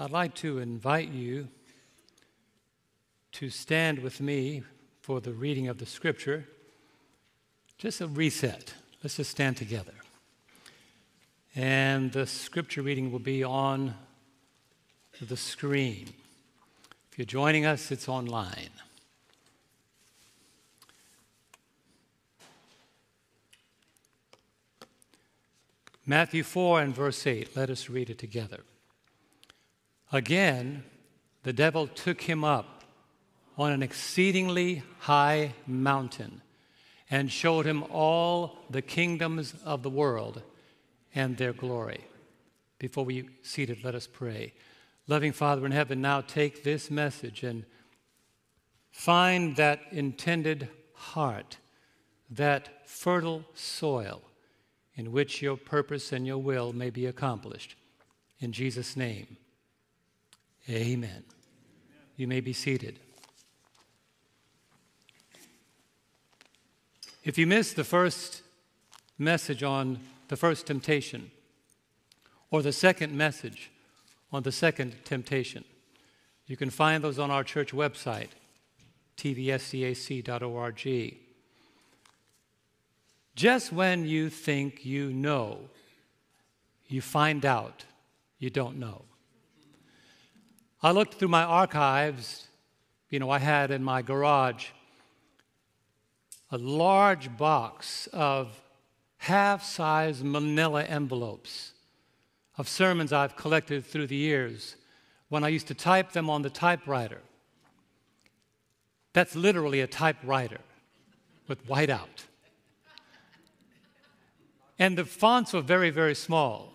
I'd like to invite you to stand with me for the reading of the scripture. Just a reset. Let's just stand together. And the scripture reading will be on the screen. If you're joining us, it's online. Matthew 4 and verse 8. Let us read it together. Again, the devil took him up on an exceedingly high mountain and showed him all the kingdoms of the world and their glory. Before we seated, let us pray. Loving Father in heaven, now take this message and find that intended heart, that fertile soil in which your purpose and your will may be accomplished. In Jesus' name. Amen. You may be seated. If you missed the first message on the first temptation, or the second message on the second temptation, you can find those on our church website, tvscac.org. Just when you think you know, you find out you don't know. I looked through my archives. You know, I had in my garage a large box of half size manila envelopes of sermons I've collected through the years when I used to type them on the typewriter. That's literally a typewriter with whiteout. And the fonts were very, very small.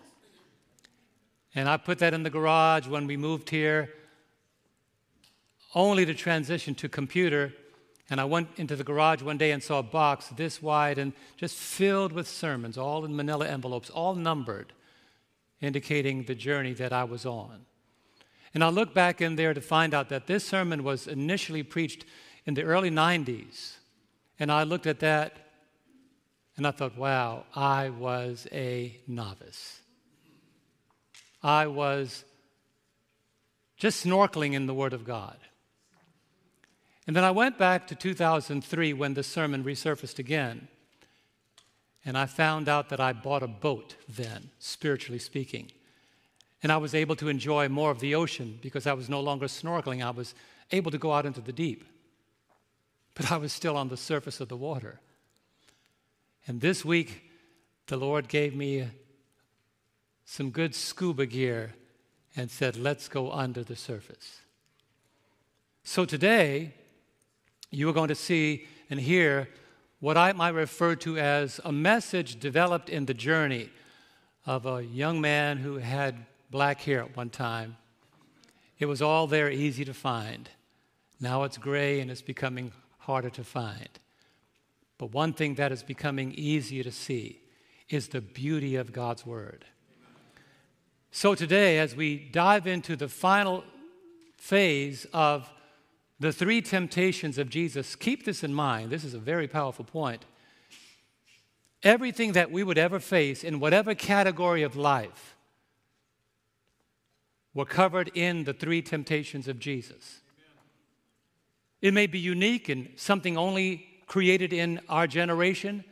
And I put that in the garage when we moved here, only to transition to computer. And I went into the garage one day and saw a box this wide and just filled with sermons, all in manila envelopes, all numbered, indicating the journey that I was on. And I look back in there to find out that this sermon was initially preached in the early 90s. And I looked at that and I thought, wow, I was a novice. I was just snorkeling in the Word of God. And then I went back to 2003 when the sermon resurfaced again. And I found out that I bought a boat then, spiritually speaking. And I was able to enjoy more of the ocean because I was no longer snorkeling. I was able to go out into the deep. But I was still on the surface of the water. And this week, the Lord gave me some good scuba gear and said, let's go under the surface. So today, you are going to see and hear what I might refer to as a message developed in the journey of a young man who had black hair at one time. It was all there, easy to find. Now it's gray and it's becoming harder to find. But one thing that is becoming easier to see is the beauty of God's Word. So today, as we dive into the final phase of the three temptations of Jesus, keep this in mind. This is a very powerful point. Everything that we would ever face in whatever category of life were covered in the three temptations of Jesus. It may be unique and something only created in our generation,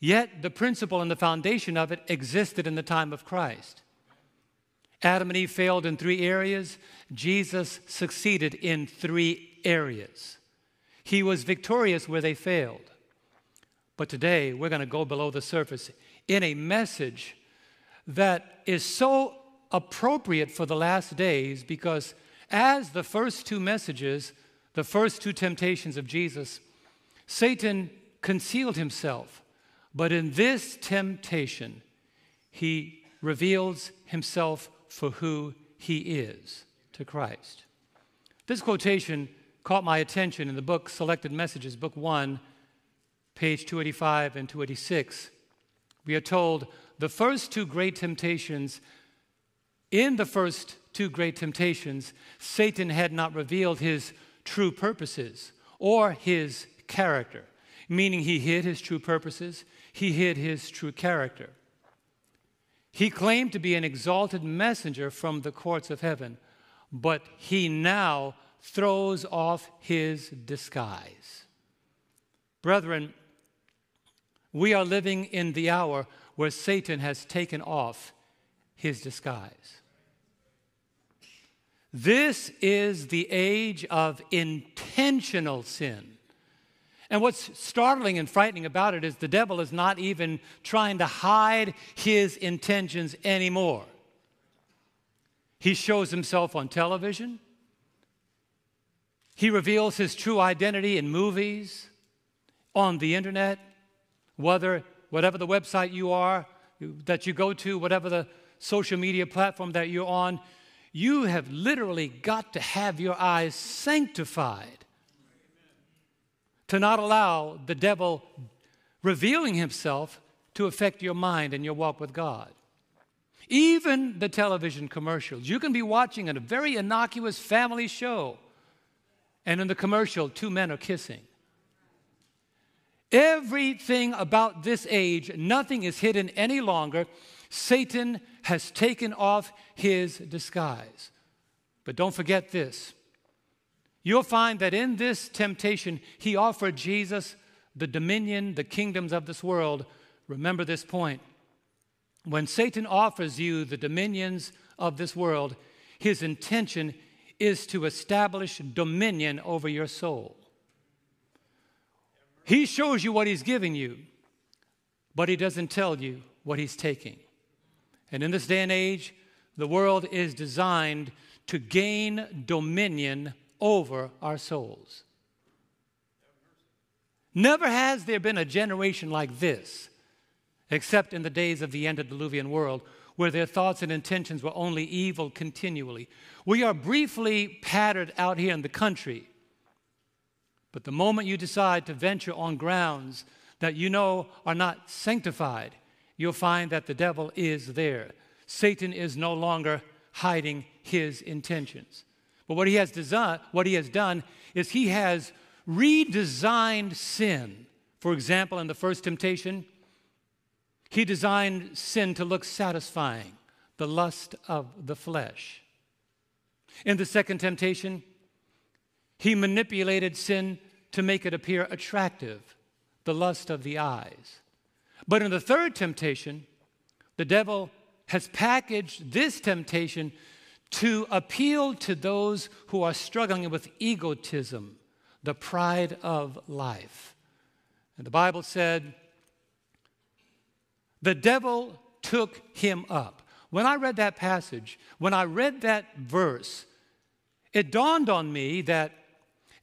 yet the principle and the foundation of it existed in the time of Christ. Adam and Eve failed in three areas, Jesus succeeded in three areas. He was victorious where they failed. But today, we're going to go below the surface in a message that is so appropriate for the last days because, as the first two messages, the first two temptations of Jesus Satan concealed himself, but in this temptation, he reveals himself for who he is to Christ. This quotation caught my attention in the book Selected Messages, Book 1, page 285 and 286. We are told the first two great temptations, in the first two great temptations, Satan had not revealed his true purposes or his character, meaning he hid his true purposes, he hid his true character. He claimed to be an exalted messenger from the courts of heaven, but he now throws off his disguise. Brethren, we are living in the hour where Satan has taken off his disguise. This is the age of intentional sin. And what's startling and frightening about it is the devil is not even trying to hide his intentions anymore. He shows himself on television. He reveals his true identity in movies, on the internet, whether whatever the website you are that you go to, whatever the social media platform that you're on, you have literally got to have your eyes sanctified to not allow the devil revealing himself to affect your mind and your walk with God. Even the television commercials. You can be watching a very innocuous family show, and in the commercial, two men are kissing. Everything about this age, nothing is hidden any longer. Satan has taken off his disguise. But don't forget this you'll find that in this temptation, he offered Jesus the dominion, the kingdoms of this world. Remember this point. When Satan offers you the dominions of this world, his intention is to establish dominion over your soul. He shows you what he's giving you, but he doesn't tell you what he's taking. And in this day and age, the world is designed to gain dominion over our souls. Never has there been a generation like this, except in the days of the antediluvian world, where their thoughts and intentions were only evil continually. We are briefly pattered out here in the country, but the moment you decide to venture on grounds that you know are not sanctified, you'll find that the devil is there. Satan is no longer hiding his intentions. But what he has designed, what he has done is he has redesigned sin. For example, in the first temptation, he designed sin to look satisfying, the lust of the flesh. In the second temptation, he manipulated sin to make it appear attractive, the lust of the eyes. But in the third temptation, the devil has packaged this temptation to appeal to those who are struggling with egotism, the pride of life. And the Bible said, the devil took him up. When I read that passage, when I read that verse, it dawned on me that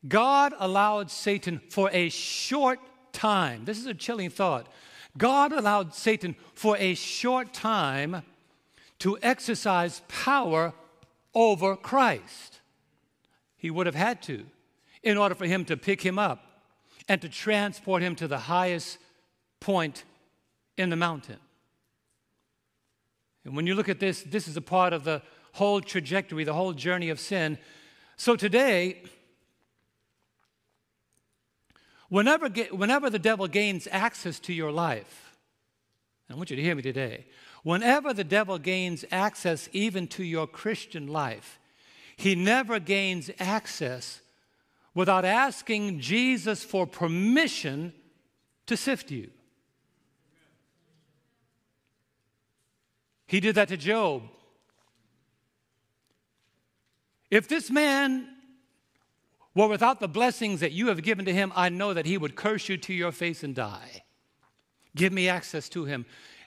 God allowed Satan for a short time. This is a chilling thought. God allowed Satan for a short time to exercise power over Christ. He would have had to in order for him to pick him up and to transport him to the highest point in the mountain. And when you look at this, this is a part of the whole trajectory, the whole journey of sin. So today, whenever, whenever the devil gains access to your life, I want you to hear me today. Whenever the devil gains access even to your Christian life, he never gains access without asking Jesus for permission to sift you. He did that to Job. If this man were without the blessings that you have given to him, I know that he would curse you to your face and die. Give me access to him.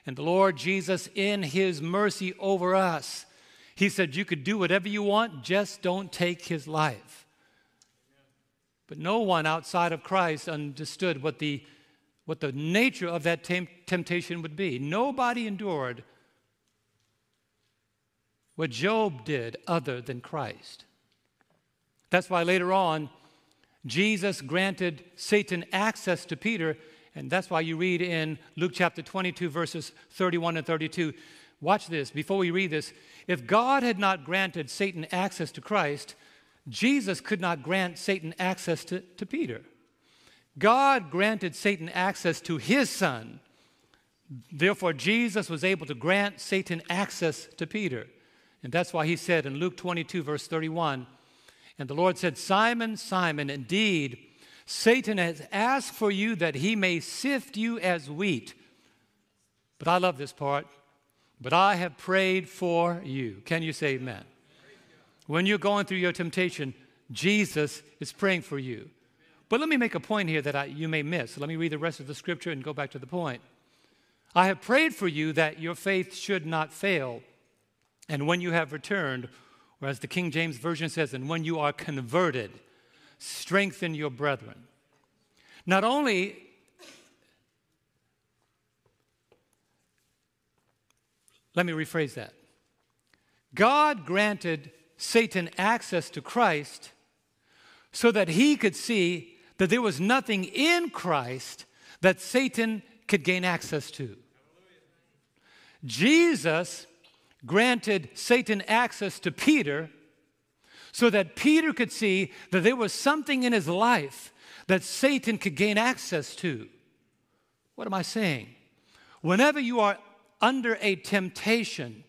And the Lord Jesus, in his mercy over us, he said, You could do whatever you want, just don't take his life. But no one outside of Christ understood what the, what the nature of that temptation would be. Nobody endured what Job did other than Christ. That's why later on, Jesus granted Satan access to Peter and that's why you read in Luke chapter 22, verses 31 and 32. Watch this. Before we read this, if God had not granted Satan access to Christ, Jesus could not grant Satan access to, to Peter. God granted Satan access to his son, Therefore, Jesus was able to grant Satan access to Peter. And that's why he said in Luke 22, verse 31, and the Lord said, Simon, Simon, indeed, Satan has asked for you that he may sift you as wheat. But I love this part. But I have prayed for you. Can you say amen? When you're going through your temptation, Jesus is praying for you. But let me make a point here that I, you may miss. Let me read the rest of the scripture and go back to the point. I have prayed for you that your faith should not fail. And when you have returned, or as the King James Version says, and when you are converted, strengthen your brethren. Not only let me rephrase that. God granted Satan access to Christ so that he could see that there was nothing in Christ that Satan could gain access to. Jesus granted Satan access to Peter so that Peter could see that there was something in his life that Satan could gain access to. What am I saying? Whenever you are under a temptation,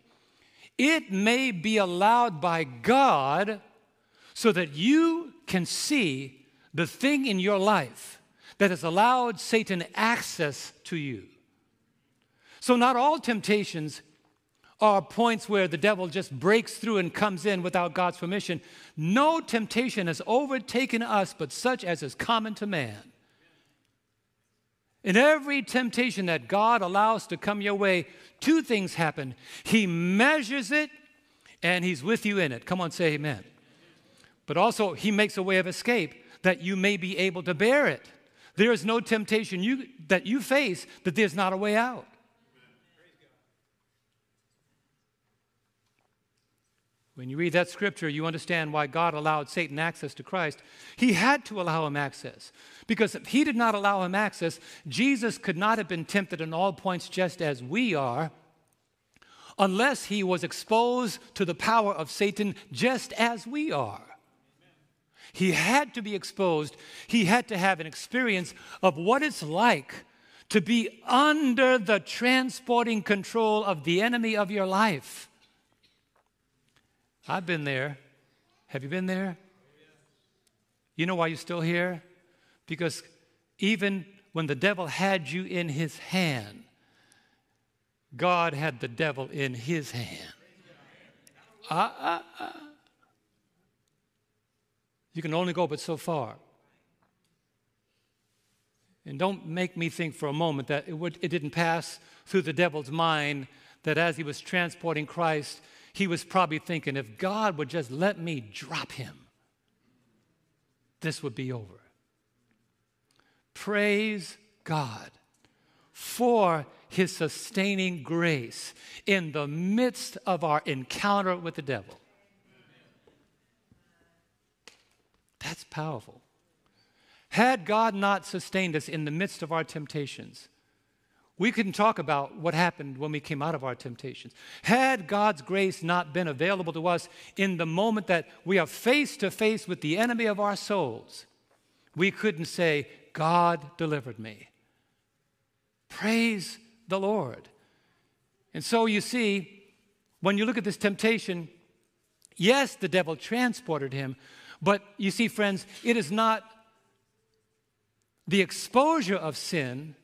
it may be allowed by God so that you can see the thing in your life that has allowed Satan access to you. So, not all temptations are points where the devil just breaks through and comes in without God's permission. No temptation has overtaken us but such as is common to man. In every temptation that God allows to come your way, two things happen. He measures it and He's with you in it. Come on, say amen. But also, He makes a way of escape that you may be able to bear it. There is no temptation you, that you face that there's not a way out. When you read that scripture, you understand why God allowed Satan access to Christ. He had to allow him access. Because if he did not allow him access, Jesus could not have been tempted in all points just as we are, unless he was exposed to the power of Satan just as we are. He had to be exposed, he had to have an experience of what it's like to be under the transporting control of the enemy of your life. I've been there. Have you been there? You know why you're still here? Because even when the devil had you in his hand, God had the devil in his hand. Uh, uh, uh. You can only go but so far. And don't make me think for a moment that it, would, it didn't pass through the devil's mind that as he was transporting Christ, he was probably thinking, if God would just let me drop him, this would be over. Praise God for his sustaining grace in the midst of our encounter with the devil. That's powerful. Had God not sustained us in the midst of our temptations, we couldn't talk about what happened when we came out of our temptations. Had God's grace not been available to us in the moment that we are face to face with the enemy of our souls, we couldn't say, God delivered me. Praise the Lord. And so you see, when you look at this temptation, yes, the devil transported him, but you see, friends, it is not the exposure of sin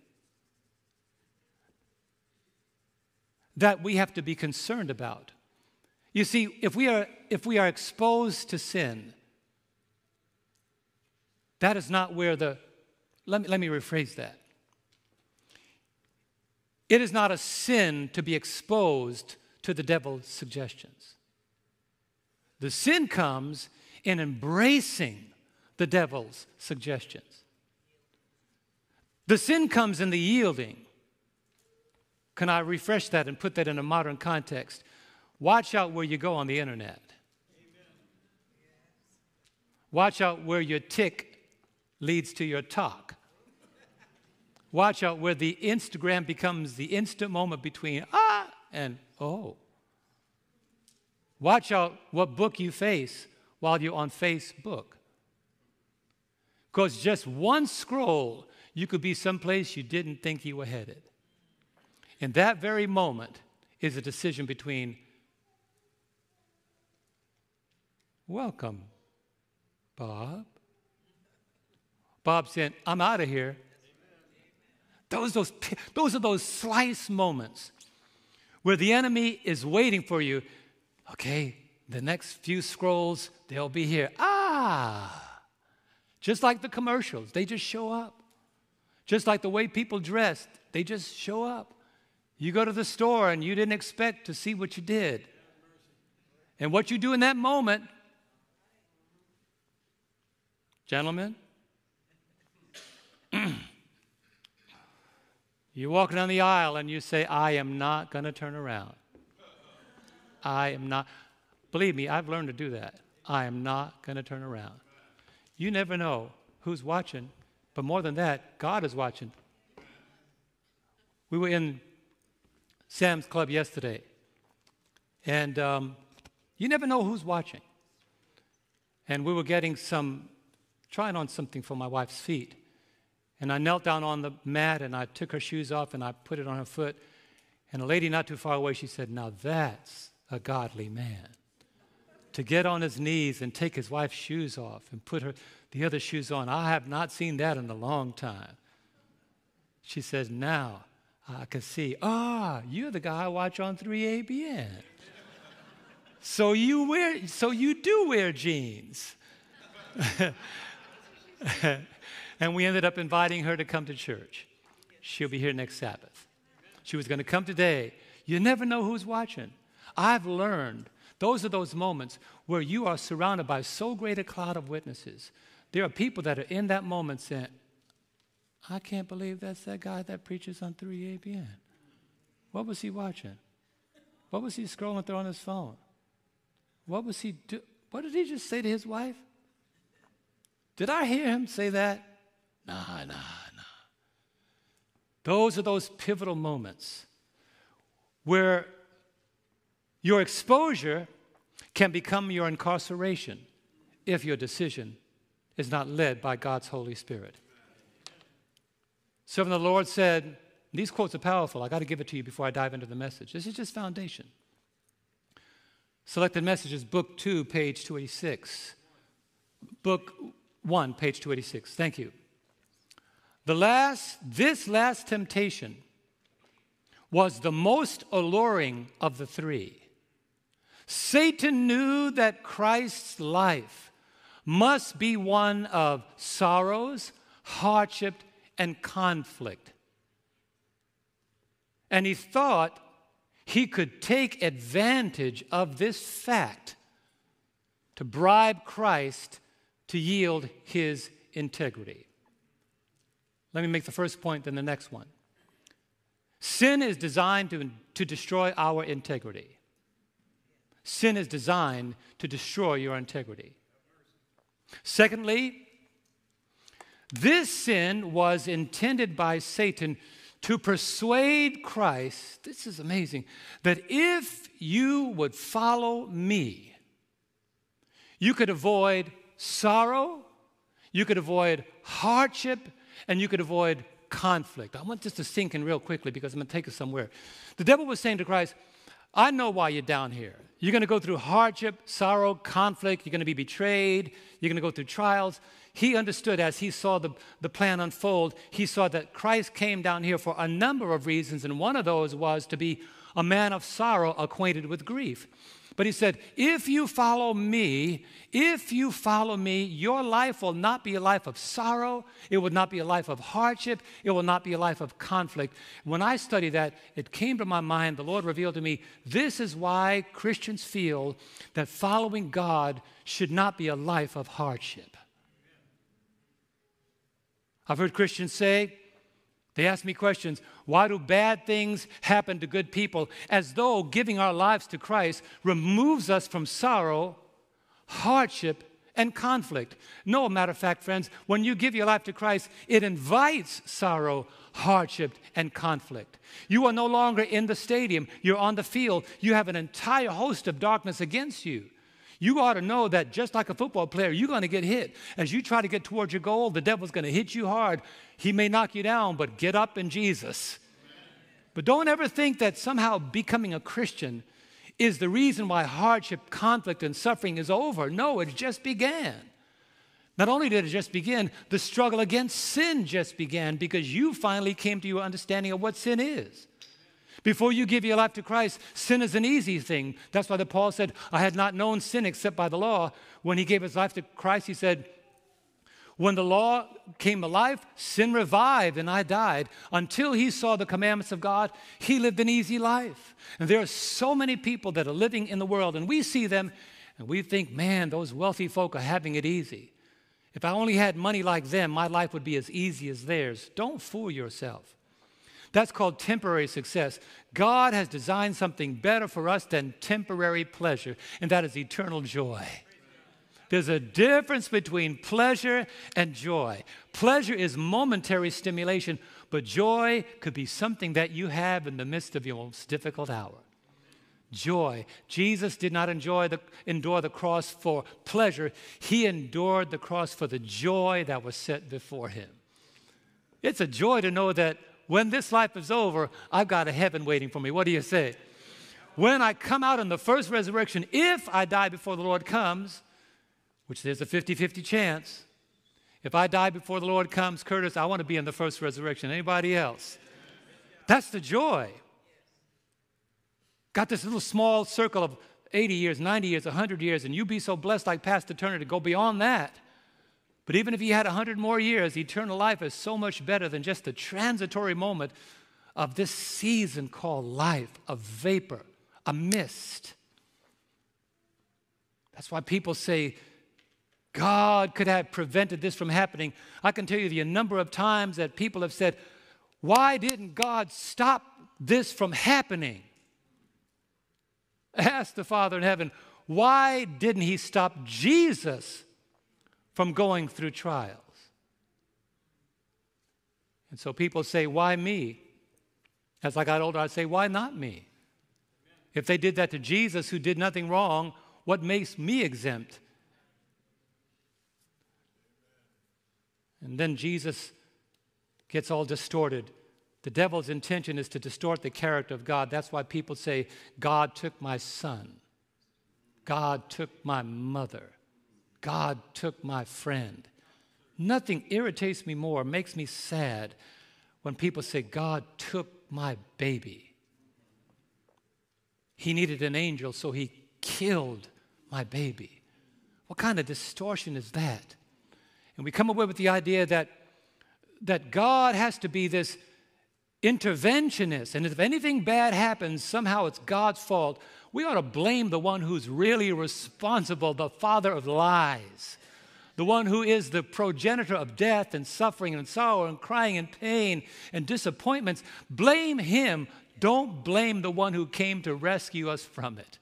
that we have to be concerned about. You see, if we are, if we are exposed to sin, that is not where the, let me, let me rephrase that. It is not a sin to be exposed to the devil's suggestions. The sin comes in embracing the devil's suggestions. The sin comes in the yielding. Can I refresh that and put that in a modern context? Watch out where you go on the internet. Watch out where your tick leads to your talk. Watch out where the Instagram becomes the instant moment between ah and oh. Watch out what book you face while you're on Facebook. Because just one scroll, you could be someplace you didn't think you were headed. In that very moment is a decision between welcome, Bob. Bob said, I'm out of here. Those, those, those are those slice moments where the enemy is waiting for you. Okay, the next few scrolls, they'll be here. Ah! Just like the commercials, they just show up. Just like the way people dress, they just show up. You go to the store and you didn't expect to see what you did. And what you do in that moment, gentlemen, you walk down the aisle and you say, I am not going to turn around. I am not. Believe me, I've learned to do that. I am not going to turn around. You never know who's watching, but more than that, God is watching. We were in Sam's Club yesterday, and um, you never know who's watching. And we were getting some, trying on something for my wife's feet. And I knelt down on the mat and I took her shoes off and I put it on her foot. And a lady not too far away, she said, Now that's a godly man. To get on his knees and take his wife's shoes off and put her the other shoes on. I have not seen that in a long time. She says, Now I could see, ah, you're the guy I watch on 3ABN. so you wear so you do wear jeans. and we ended up inviting her to come to church. She'll be here next Sabbath. She was going to come today. You never know who's watching. I've learned those are those moments where you are surrounded by so great a cloud of witnesses. There are people that are in that moment saying, I can't believe that's that guy that preaches on 3ABN. What was he watching? What was he scrolling through on his phone? What was he do? What did he just say to his wife? Did I hear him say that? Nah, nah, nah. Those are those pivotal moments where your exposure can become your incarceration if your decision is not led by God's Holy Spirit. Servant of the Lord said, these quotes are powerful. I got to give it to you before I dive into the message. This is just foundation. Selected Messages, Book 2, page 286. Book 1, page 286. Thank you. The last, this last temptation was the most alluring of the three. Satan knew that Christ's life must be one of sorrows, hardship, and conflict. And he thought he could take advantage of this fact to bribe Christ to yield his integrity. Let me make the first point, then the next one. Sin is designed to, to destroy our integrity. Sin is designed to destroy your integrity. Secondly, this sin was intended by Satan to persuade Christ, this is amazing, that if you would follow me, you could avoid sorrow, you could avoid hardship, and you could avoid conflict. I want this to sink in real quickly because I'm going to take us somewhere. The devil was saying to Christ, I know why you're down here. You're going to go through hardship, sorrow, conflict. You're going to be betrayed. You're going to go through trials. He understood as he saw the, the plan unfold, he saw that Christ came down here for a number of reasons, and one of those was to be a man of sorrow, acquainted with grief. But he said, If you follow me, if you follow me, your life will not be a life of sorrow. It will not be a life of hardship. It will not be a life of conflict. When I studied that, it came to my mind, the Lord revealed to me, this is why Christians feel that following God should not be a life of hardship. I've heard Christians say, they ask me questions why do bad things happen to good people? As though giving our lives to Christ removes us from sorrow, hardship, and conflict. No, matter of fact, friends, when you give your life to Christ, it invites sorrow, hardship, and conflict. You are no longer in the stadium, you're on the field. You have an entire host of darkness against you. You ought to know that just like a football player, you're going to get hit. As you try to get towards your goal, the devil's going to hit you hard. He may knock you down, but get up in Jesus. But don't ever think that somehow becoming a Christian is the reason why hardship, conflict, and suffering is over. No, it just began. Not only did it just begin, the struggle against sin just began because you finally came to your understanding of what sin is. Before you give your life to Christ, sin is an easy thing. That's why the Paul said, I had not known sin except by the law. When he gave his life to Christ, he said, when the law came alive, sin revived and I died. Until he saw the commandments of God, he lived an easy life. And there are so many people that are living in the world, and we see them and we think, man, those wealthy folk are having it easy. If I only had money like them, my life would be as easy as theirs. Don't fool yourself. That's called temporary success. God has designed something better for us than temporary pleasure, and that is eternal joy. There's a difference between pleasure and joy. Pleasure is momentary stimulation, but joy could be something that you have in the midst of your most difficult hour joy. Jesus did not enjoy the, endure the cross for pleasure, he endured the cross for the joy that was set before him. It's a joy to know that when this life is over, I've got a heaven waiting for me. What do you say? When I come out in the first resurrection, if I die before the Lord comes, which there's a 50 50 chance, if I die before the Lord comes, Curtis, I want to be in the first resurrection. Anybody else? That's the joy got this little small circle of 80 years, 90 years, 100 years, and you be so blessed like past eternity to go beyond that. But even if you had 100 more years, eternal life is so much better than just the transitory moment of this season called life, a vapor, a mist. That's why people say, God could have prevented this from happening. I can tell you the number of times that people have said, Why didn't God stop this from happening? Ask the Father in heaven, why didn't he stop Jesus from going through trials? And so people say, why me? As I got older, I'd say, why not me? If they did that to Jesus, who did nothing wrong, what makes me exempt? And then Jesus gets all distorted the devil's intention is to distort the character of God. That's why people say, God took my son. God took my mother. God took my friend. Nothing irritates me more, makes me sad when people say, God took my baby. He needed an angel, so he killed my baby. What kind of distortion is that? And we come away with the idea that, that God has to be this interventionist. And if anything bad happens, somehow it's God's fault. We ought to blame the one who's really responsible, the father of lies, the one who is the progenitor of death and suffering and sorrow and crying and pain and disappointments. Blame him. Don't blame the one who came to rescue us from it.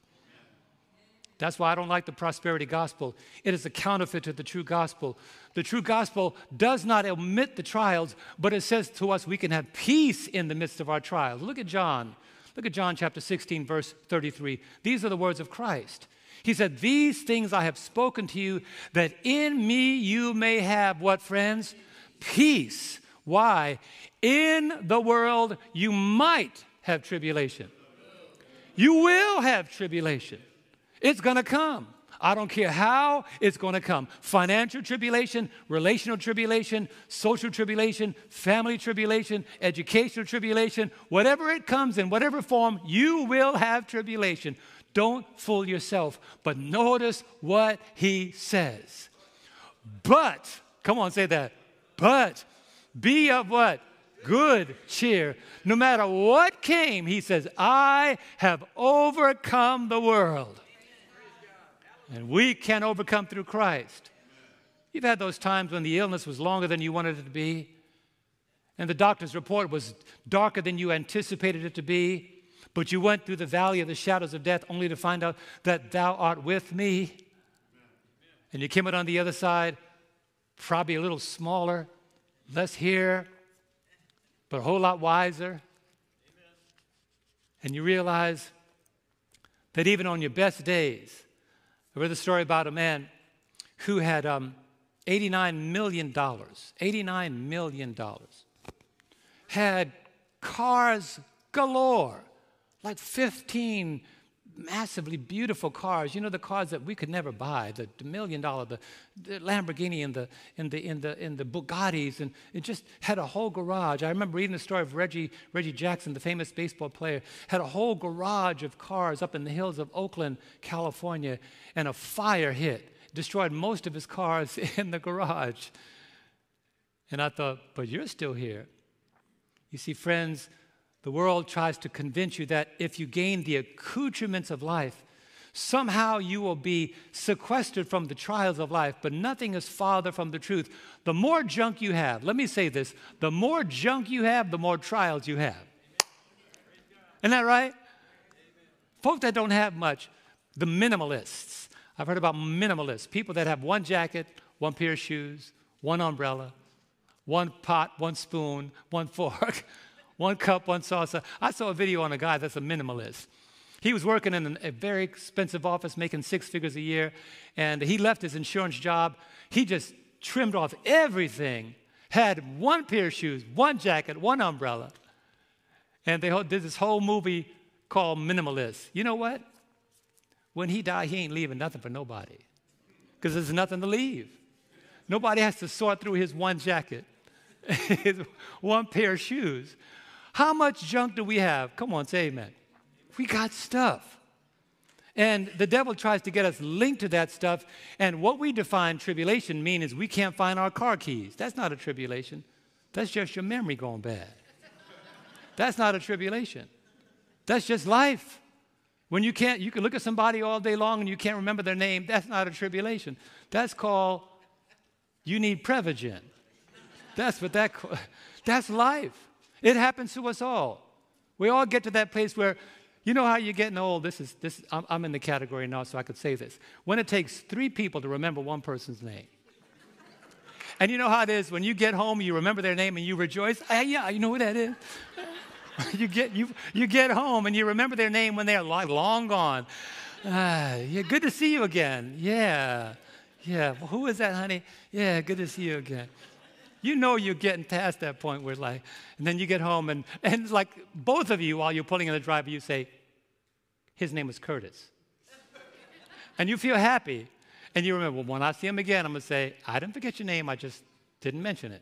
That's why I don't like the prosperity gospel. It is a counterfeit to the true gospel. The true gospel does not omit the trials, but it says to us we can have peace in the midst of our trials. Look at John. Look at John chapter 16, verse 33. These are the words of Christ. He said, These things I have spoken to you, that in me you may have what, friends? Peace. Why? In the world you might have tribulation. You will have tribulation. It's going to come. I don't care how it's going to come. Financial tribulation, relational tribulation, social tribulation, family tribulation, educational tribulation, whatever it comes in, whatever form, you will have tribulation. Don't fool yourself. But notice what he says. But, come on, say that. But be of what? Good cheer. No matter what came, he says, I have overcome the world. And we can overcome through Christ. You've had those times when the illness was longer than you wanted it to be, and the doctor's report was darker than you anticipated it to be, but you went through the valley of the shadows of death only to find out that thou art with me. And you came out on the other side, probably a little smaller, less here, but a whole lot wiser. And you realize that even on your best days, I read the story about a man who had um, $89 million, $89 million, had cars galore, like 15 massively beautiful cars. You know the cars that we could never buy, the, million dollar, the, the, Lamborghini and the in the in the in the Bugattis, and it just had a whole garage. I remember reading the story of Reggie Reggie Jackson, the famous baseball player, had a whole garage of cars up in the hills of Oakland, California, and a fire hit, destroyed most of his cars in the garage. And I thought, but you're still here. You see, friends the world tries to convince you that if you gain the accoutrements of life, somehow you will be sequestered from the trials of life, but nothing is farther from the truth. The more junk you have, let me say this the more junk you have, the more trials you have. Isn't that right? Folks that don't have much, the minimalists. I've heard about minimalists, people that have one jacket, one pair of shoes, one umbrella, one pot, one spoon, one fork one cup, one salsa. I saw a video on a guy that's a minimalist. He was working in a very expensive office, making six figures a year, and he left his insurance job. He just trimmed off everything, had one pair of shoes, one jacket, one umbrella. And they did this whole movie called Minimalist. You know what? When he died, he ain't leaving nothing for nobody because there's nothing to leave. Nobody has to sort through his one jacket, his one pair of shoes. How much junk do we have? Come on, say amen. We got stuff. And the devil tries to get us linked to that stuff. And what we define tribulation mean is we can't find our car keys. That's not a tribulation. That's just your memory going bad. That's not a tribulation. That's just life. When you can't, you can look at somebody all day long and you can't remember their name. That's not a tribulation. That's called you need Prevagen. That's what that. That's life. It happens to us all. We all get to that place where, you know how you're getting old. This is this. I'm, I'm in the category now, so I could say this. When it takes three people to remember one person's name. And you know how it is when you get home, you remember their name and you rejoice. Ah, yeah, you know who that is. you get you you get home and you remember their name when they're long, long gone. Ah, yeah, good to see you again. Yeah, yeah. Well, who is that, honey? Yeah, good to see you again you know you're getting past that point where it's like, and then you get home and, and like both of you while you're pulling in the driveway, you say, his name was Curtis. and you feel happy. And you remember, well, when I see him again, I'm going to say, I didn't forget your name, I just didn't mention it.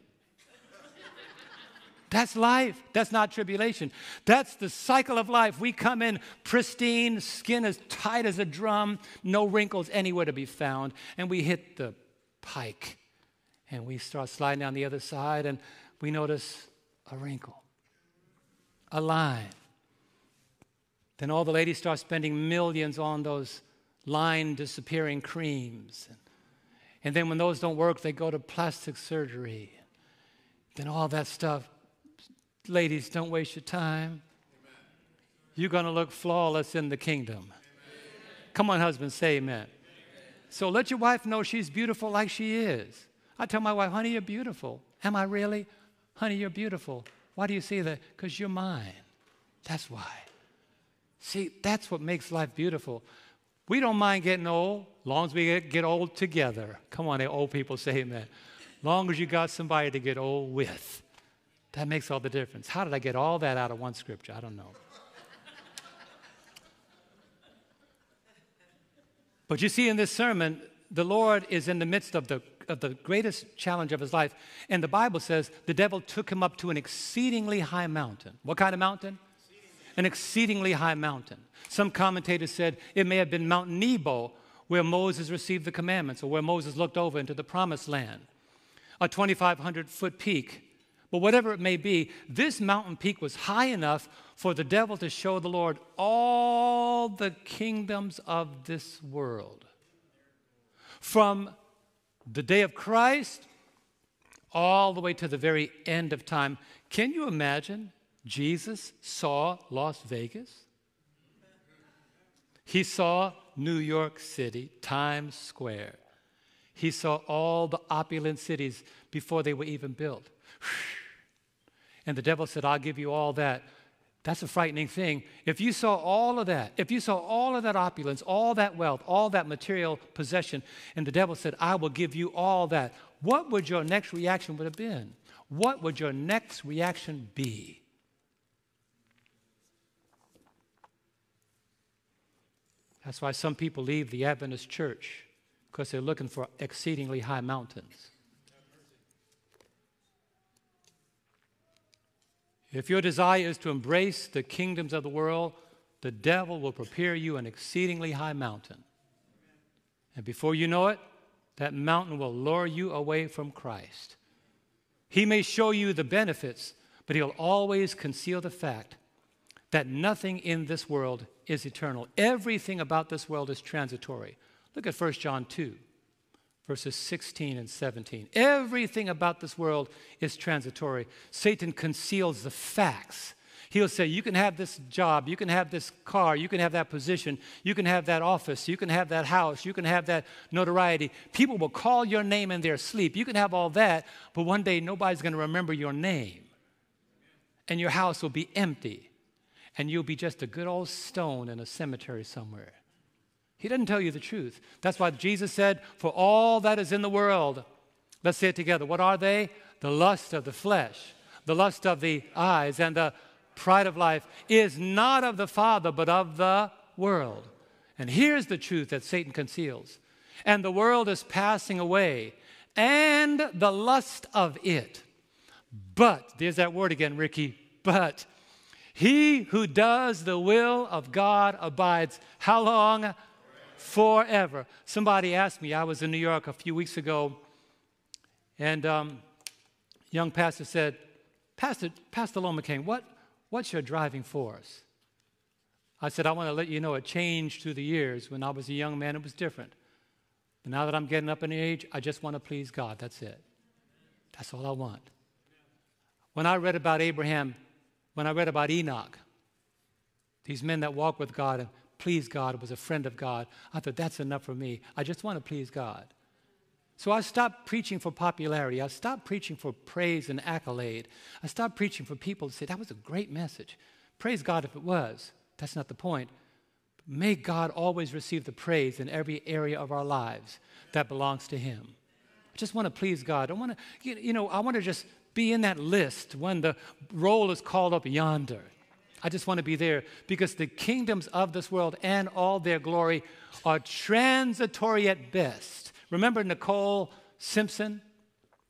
That's life. That's not tribulation. That's the cycle of life. We come in pristine, skin as tight as a drum, no wrinkles anywhere to be found, and we hit the pike and we start sliding down the other side and we notice a wrinkle, a line. Then all the ladies start spending millions on those line disappearing creams. And then when those don't work, they go to plastic surgery. Then all that stuff. Ladies, don't waste your time. You're going to look flawless in the kingdom. Come on, husband, say amen. So let your wife know she's beautiful like she is. I tell my wife, honey, you're beautiful. Am I really? Honey, you're beautiful. Why do you say that? Because you're mine. That's why. See, that's what makes life beautiful. We don't mind getting old, long as we get old together. Come on, old people say amen. Long as you got somebody to get old with. That makes all the difference. How did I get all that out of one scripture? I don't know. but you see, in this sermon, the Lord is in the midst of the of the greatest challenge of his life. And the Bible says the devil took him up to an exceedingly high mountain. What kind of mountain? An exceedingly high mountain. Some commentators said it may have been Mount Nebo, where Moses received the commandments, or where Moses looked over into the promised land. A 2,500 foot peak. But whatever it may be, this mountain peak was high enough for the devil to show the Lord all the kingdoms of this world. From the day of Christ all the way to the very end of time. Can you imagine Jesus saw Las Vegas? He saw New York City, Times Square. He saw all the opulent cities before they were even built. And the devil said, I'll give you all that. That's a frightening thing. If you saw all of that, if you saw all of that opulence, all that wealth, all that material possession, and the devil said, I will give you all that, what would your next reaction would have been? What would your next reaction be? That's why some people leave the Adventist church because they're looking for exceedingly high mountains. If your desire is to embrace the kingdoms of the world, the devil will prepare you an exceedingly high mountain. And before you know it, that mountain will lure you away from Christ. He may show you the benefits, but he'll always conceal the fact that nothing in this world is eternal. Everything about this world is transitory. Look at 1 John 2, verses 16 and 17. Everything about this world is transitory. Satan conceals the facts. He'll say, You can have this job, you can have this car, you can have that position, you can have that office, you can have that house, you can have that notoriety. People will call your name in their sleep. You can have all that, but one day nobody's going to remember your name. And your house will be empty and you'll be just a good old stone in a cemetery somewhere. He doesn't tell you the truth. That's why Jesus said, For all that is in the world, let's say it together. What are they? The lust of the flesh, the lust of the eyes, and the pride of life is not of the Father, but of the world. And here's the truth that Satan conceals. And the world is passing away, and the lust of it. But, there's that word again, Ricky, but he who does the will of God abides. How long? Forever. Somebody asked me, I was in New York a few weeks ago, and um, young pastor said, Pastor, Pastor Loma what, what's your driving force? I said, I want to let you know it changed through the years. When I was a young man, it was different. But now that I'm getting up in age, I just want to please God. That's it. That's all I want. When I read about Abraham when I read about Enoch, these men that walk with God please God, was a friend of God, I thought that's enough for me. I just want to please God. So I stopped preaching for popularity. I stopped preaching for praise and accolade. I stopped preaching for people to say, that was a great message. Praise God if it was. That's not the point. May God always receive the praise in every area of our lives that belongs to Him. I just want to please God. I want to, you know, I want to just be in that list when the roll is called up yonder. I just want to be there because the kingdoms of this world and all their glory are transitory at best. Remember Nicole Simpson?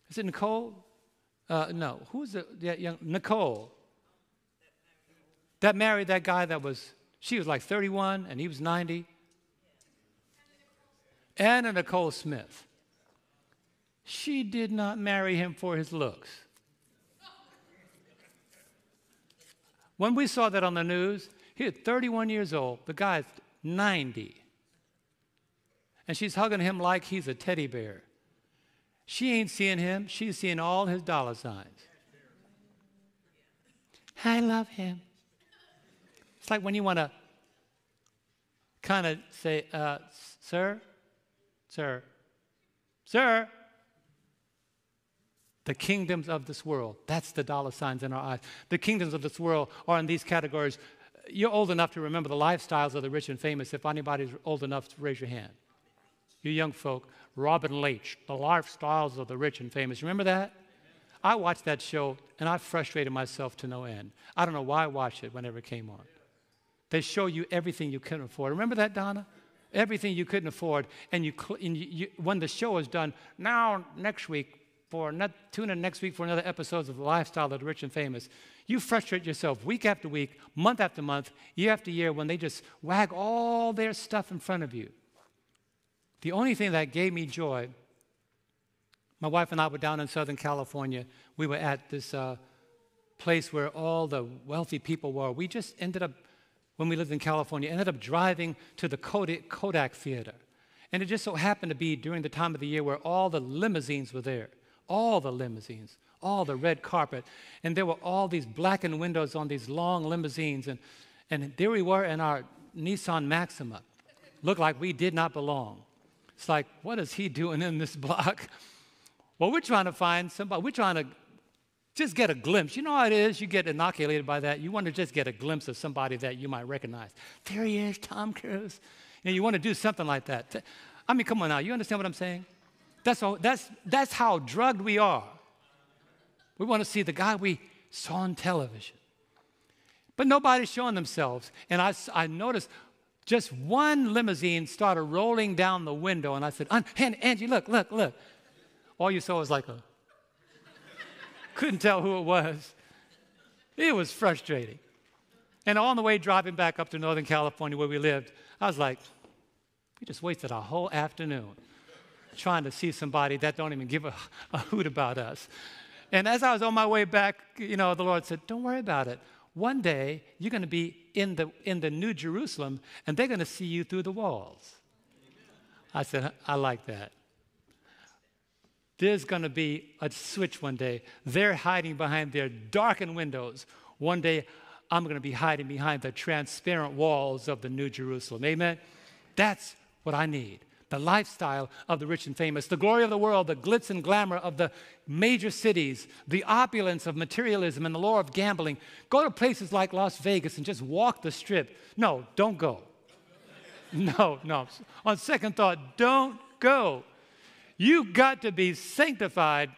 Is it Nicole? Uh, no. Who's the yeah, young Nicole? That married that guy that was, she was like 31 and he was 90. Anna Nicole Smith. She did not marry him for his looks. When we saw that on the news, he was 31 years old, the guy's 90. And she's hugging him like he's a teddy bear. She ain't seeing him, she's seeing all his dollar signs. I love him. It's like when you want to kind of say, uh, Sir, sir, sir, the kingdoms of this world. That's the dollar signs in our eyes. The kingdoms of this world are in these categories. You're old enough to remember the lifestyles of the rich and famous. If anybody's old enough to raise your hand. You young folk, Robin Leach, the lifestyles of the rich and famous. Remember that? I watched that show and I frustrated myself to no end. I don't know why I watched it whenever it came on. They show you everything you couldn't afford. Remember that, Donna? Everything you couldn't afford. And, you, and you, you, when the show is done, now next week, for not, tune in next week for another episode of the lifestyle of the rich and famous. You frustrate yourself week after week, month after month, year after year when they just wag all their stuff in front of you. The only thing that gave me joy, my wife and I were down in Southern California. We were at this uh, place where all the wealthy people were. We just ended up, when we lived in California, ended up driving to the Kodak Theater. And it just so happened to be during the time of the year where all the limousines were there all the limousines, all the red carpet. And there were all these blackened windows on these long limousines. And, and there we were in our Nissan Maxima. Looked like we did not belong. It's like, what is he doing in this block? Well, we're trying to find somebody, we're trying to just get a glimpse. You know how it is? You get inoculated by that. You want to just get a glimpse of somebody that you might recognize. There he is, Tom Cruise. You, know, you want to do something like that. I mean, come on now. You understand what I'm saying? That's, all, that's, that's how drugged we are. We want to see the guy we saw on television. But nobody's showing themselves. And I, I noticed just one limousine started rolling down the window, and I said, Angie, look, look, look. All you saw was like a, couldn't tell who it was. It was frustrating. And on the way driving back up to Northern California where we lived, I was like, we just wasted a whole afternoon trying to see somebody that don't even give a, a hoot about us. And as I was on my way back, you know, the Lord said, Don't worry about it. One day you're going to be in the, in the New Jerusalem and they're going to see you through the walls. I said, I like that. There's going to be a switch one day. They're hiding behind their darkened windows. One day I'm going to be hiding behind the transparent walls of the New Jerusalem. Amen? That's what I need the lifestyle of the rich and famous, the glory of the world, the glitz and glamour of the major cities, the opulence of materialism and the lure of gambling. Go to places like Las Vegas and just walk the strip. No, don't go. No, no. On second thought, don't go. You've got to be sanctified,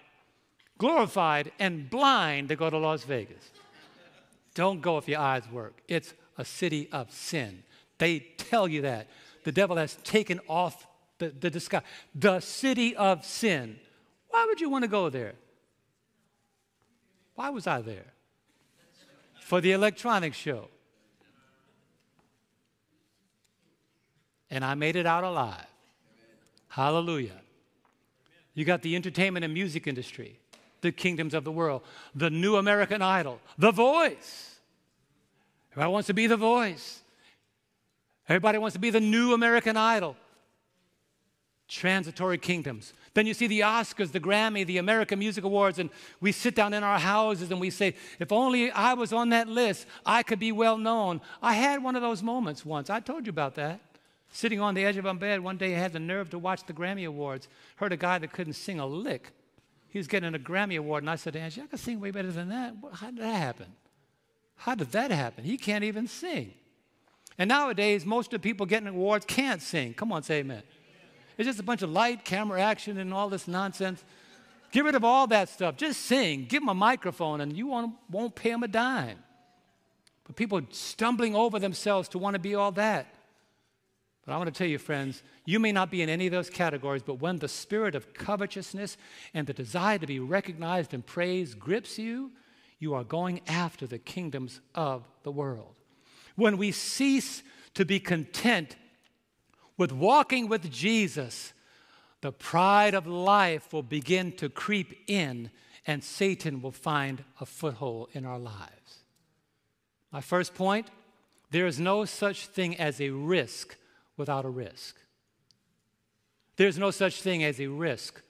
glorified, and blind to go to Las Vegas. Don't go if your eyes work. It's a city of sin. They tell you that. The devil has taken off the, the disguise. The city of sin. Why would you want to go there? Why was I there? For the electronics show. And I made it out alive. Hallelujah. You got the entertainment and music industry, the kingdoms of the world, the new American Idol, the voice. Everybody wants to be the voice. Everybody wants to be the new American Idol transitory kingdoms. Then you see the Oscars, the Grammy, the American Music Awards, and we sit down in our houses and we say, if only I was on that list, I could be well known. I had one of those moments once. I told you about that. Sitting on the edge of my bed one day, I had the nerve to watch the Grammy Awards. Heard a guy that couldn't sing a lick. He was getting a Grammy Award, and I said, to Angie, I can sing way better than that. How did that happen? How did that happen? He can't even sing. And nowadays, most of the people getting awards can't sing. Come on, say amen. It's just a bunch of light, camera action, and all this nonsense. Get rid of all that stuff. Just sing. Give them a microphone, and you won't, won't pay them a dime. But people stumbling over themselves to want to be all that. But I want to tell you, friends, you may not be in any of those categories, but when the spirit of covetousness and the desire to be recognized and praised grips you, you are going after the kingdoms of the world. When we cease to be content with walking with Jesus, the pride of life will begin to creep in and Satan will find a foothold in our lives. My first point there is no such thing as a risk without a risk. There's no such thing as a risk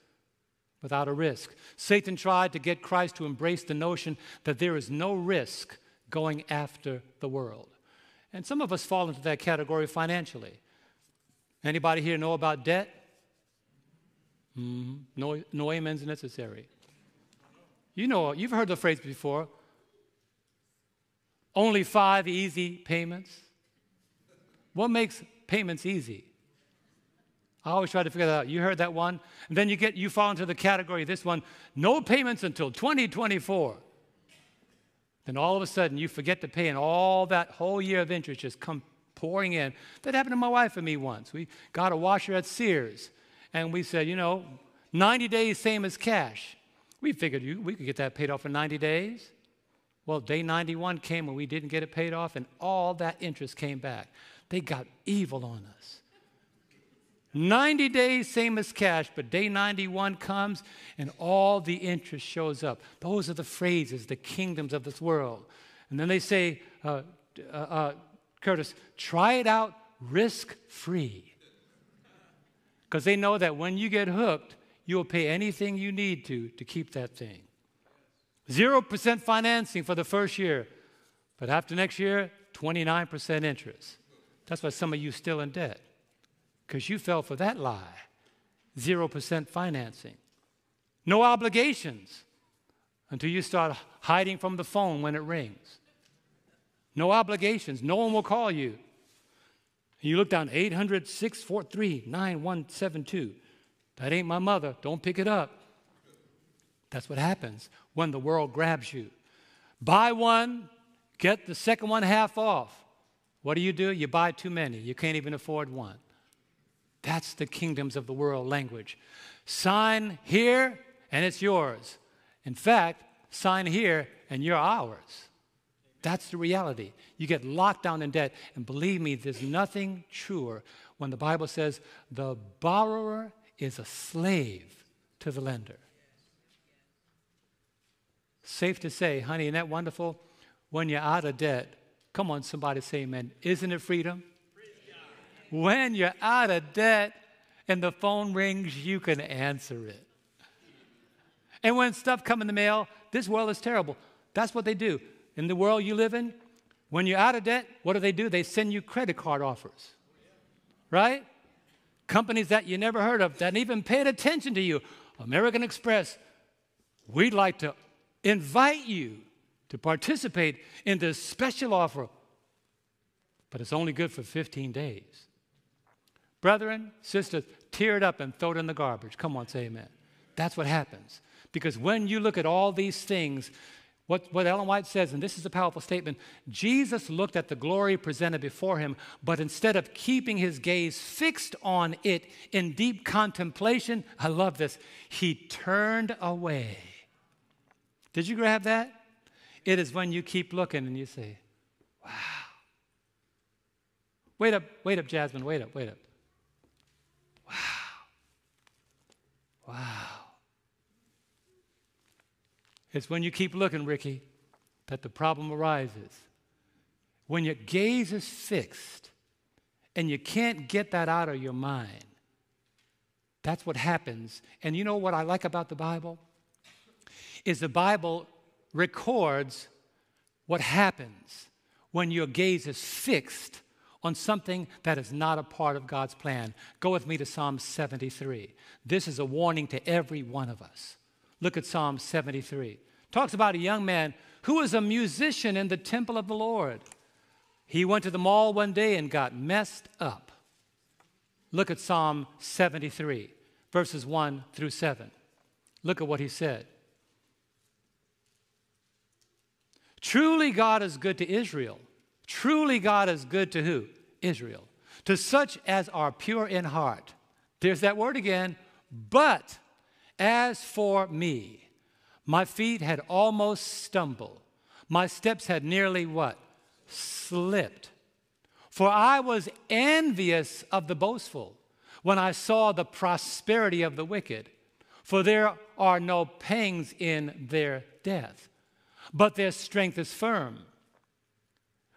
without a risk. Satan tried to get Christ to embrace the notion that there is no risk going after the world. And some of us fall into that category financially. Anybody here know about debt? Mm-hmm. No, no amens necessary. You know, you've heard the phrase before. Only five easy payments. What makes payments easy? I always try to figure that out. You heard that one, and then you get you fall into the category. This one, no payments until 2024. Then all of a sudden you forget to pay, and all that whole year of interest just come pouring in. That happened to my wife and me once. We got a washer at Sears, and we said, you know, 90 days, same as cash. We figured you, we could get that paid off in 90 days. Well, day 91 came and we didn't get it paid off, and all that interest came back. They got evil on us. 90 days, same as cash, but day 91 comes and all the interest shows up. Those are the phrases, the kingdoms of this world. And then they say, uh, uh, uh, Curtis, try it out risk free. Because they know that when you get hooked, you'll pay anything you need to to keep that thing. 0% financing for the first year, but after next year, 29% interest. That's why some of you still in debt, because you fell for that lie. 0% financing. No obligations until you start hiding from the phone when it rings. No obligations. No one will call you. You look down 800 643 9172. That ain't my mother. Don't pick it up. That's what happens when the world grabs you. Buy one, get the second one half off. What do you do? You buy too many. You can't even afford one. That's the kingdoms of the world language. Sign here and it's yours. In fact, sign here and you're ours. That's the reality. You get locked down in debt. And believe me, there's nothing truer when the Bible says the borrower is a slave to the lender. Safe to say, honey, isn't that wonderful? When you're out of debt, come on, somebody say amen. Isn't it freedom? When you're out of debt and the phone rings, you can answer it. And when stuff come in the mail, this world is terrible. That's what they do. In the world you live in, when you're out of debt, what do they do? They send you credit card offers. Right? Companies that you never heard of that even paid attention to you. American Express, we'd like to invite you to participate in this special offer, but it's only good for 15 days. Brethren, sisters, tear it up and throw it in the garbage. Come on, say amen. That's what happens. Because when you look at all these things, what, what Ellen White says, and this is a powerful statement Jesus looked at the glory presented before him, but instead of keeping his gaze fixed on it in deep contemplation, I love this, he turned away. Did you grab that? It is when you keep looking and you say, wow. Wait up, wait up, Jasmine, wait up, wait up. Wow. Wow. It's when you keep looking, Ricky, that the problem arises. When your gaze is fixed and you can't get that out of your mind, that's what happens. And you know what I like about the Bible? Is the Bible records what happens when your gaze is fixed on something that is not a part of God's plan. Go with me to Psalm 73. This is a warning to every one of us. Look at Psalm 73 talks about a young man who was a musician in the temple of the Lord. He went to the mall one day and got messed up. Look at Psalm 73, verses 1 through 7. Look at what he said. Truly, God is good to Israel. Truly, God is good to who? Israel. To such as are pure in heart. There's that word again. But as for me, my feet had almost stumbled. My steps had nearly what? Slipped. For I was envious of the boastful when I saw the prosperity of the wicked. For there are no pangs in their death, but their strength is firm.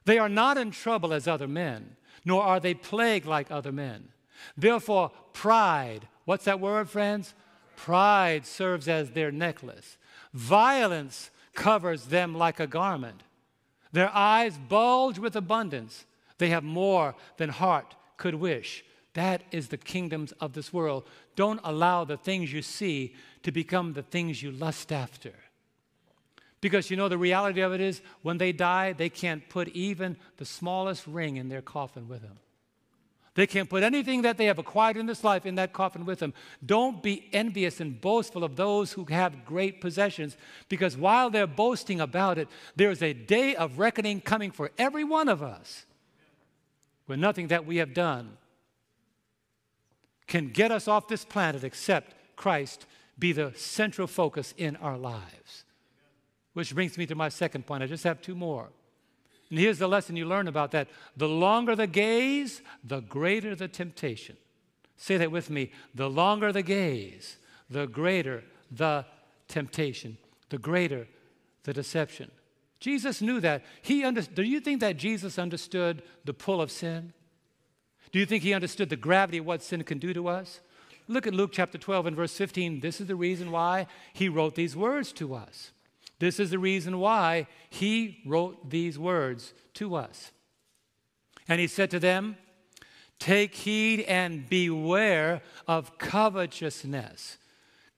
They are not in trouble as other men, nor are they plagued like other men. Therefore, pride, what's that word, friends? Pride serves as their necklace. Violence covers them like a garment. Their eyes bulge with abundance. They have more than heart could wish. That is the kingdoms of this world. Don't allow the things you see to become the things you lust after. Because you know, the reality of it is when they die, they can't put even the smallest ring in their coffin with them. They can't put anything that they have acquired in this life in that coffin with them. Don't be envious and boastful of those who have great possessions, because while they're boasting about it, there is a day of reckoning coming for every one of us when nothing that we have done can get us off this planet except Christ be the central focus in our lives. Which brings me to my second point. I just have two more. And here's the lesson you learn about that the longer the gaze, the greater the temptation. Say that with me. The longer the gaze, the greater the temptation, the greater the deception. Jesus knew that. He under, do you think that Jesus understood the pull of sin? Do you think he understood the gravity of what sin can do to us? Look at Luke chapter 12 and verse 15. This is the reason why he wrote these words to us. This is the reason why he wrote these words to us. And he said to them, Take heed and beware of covetousness.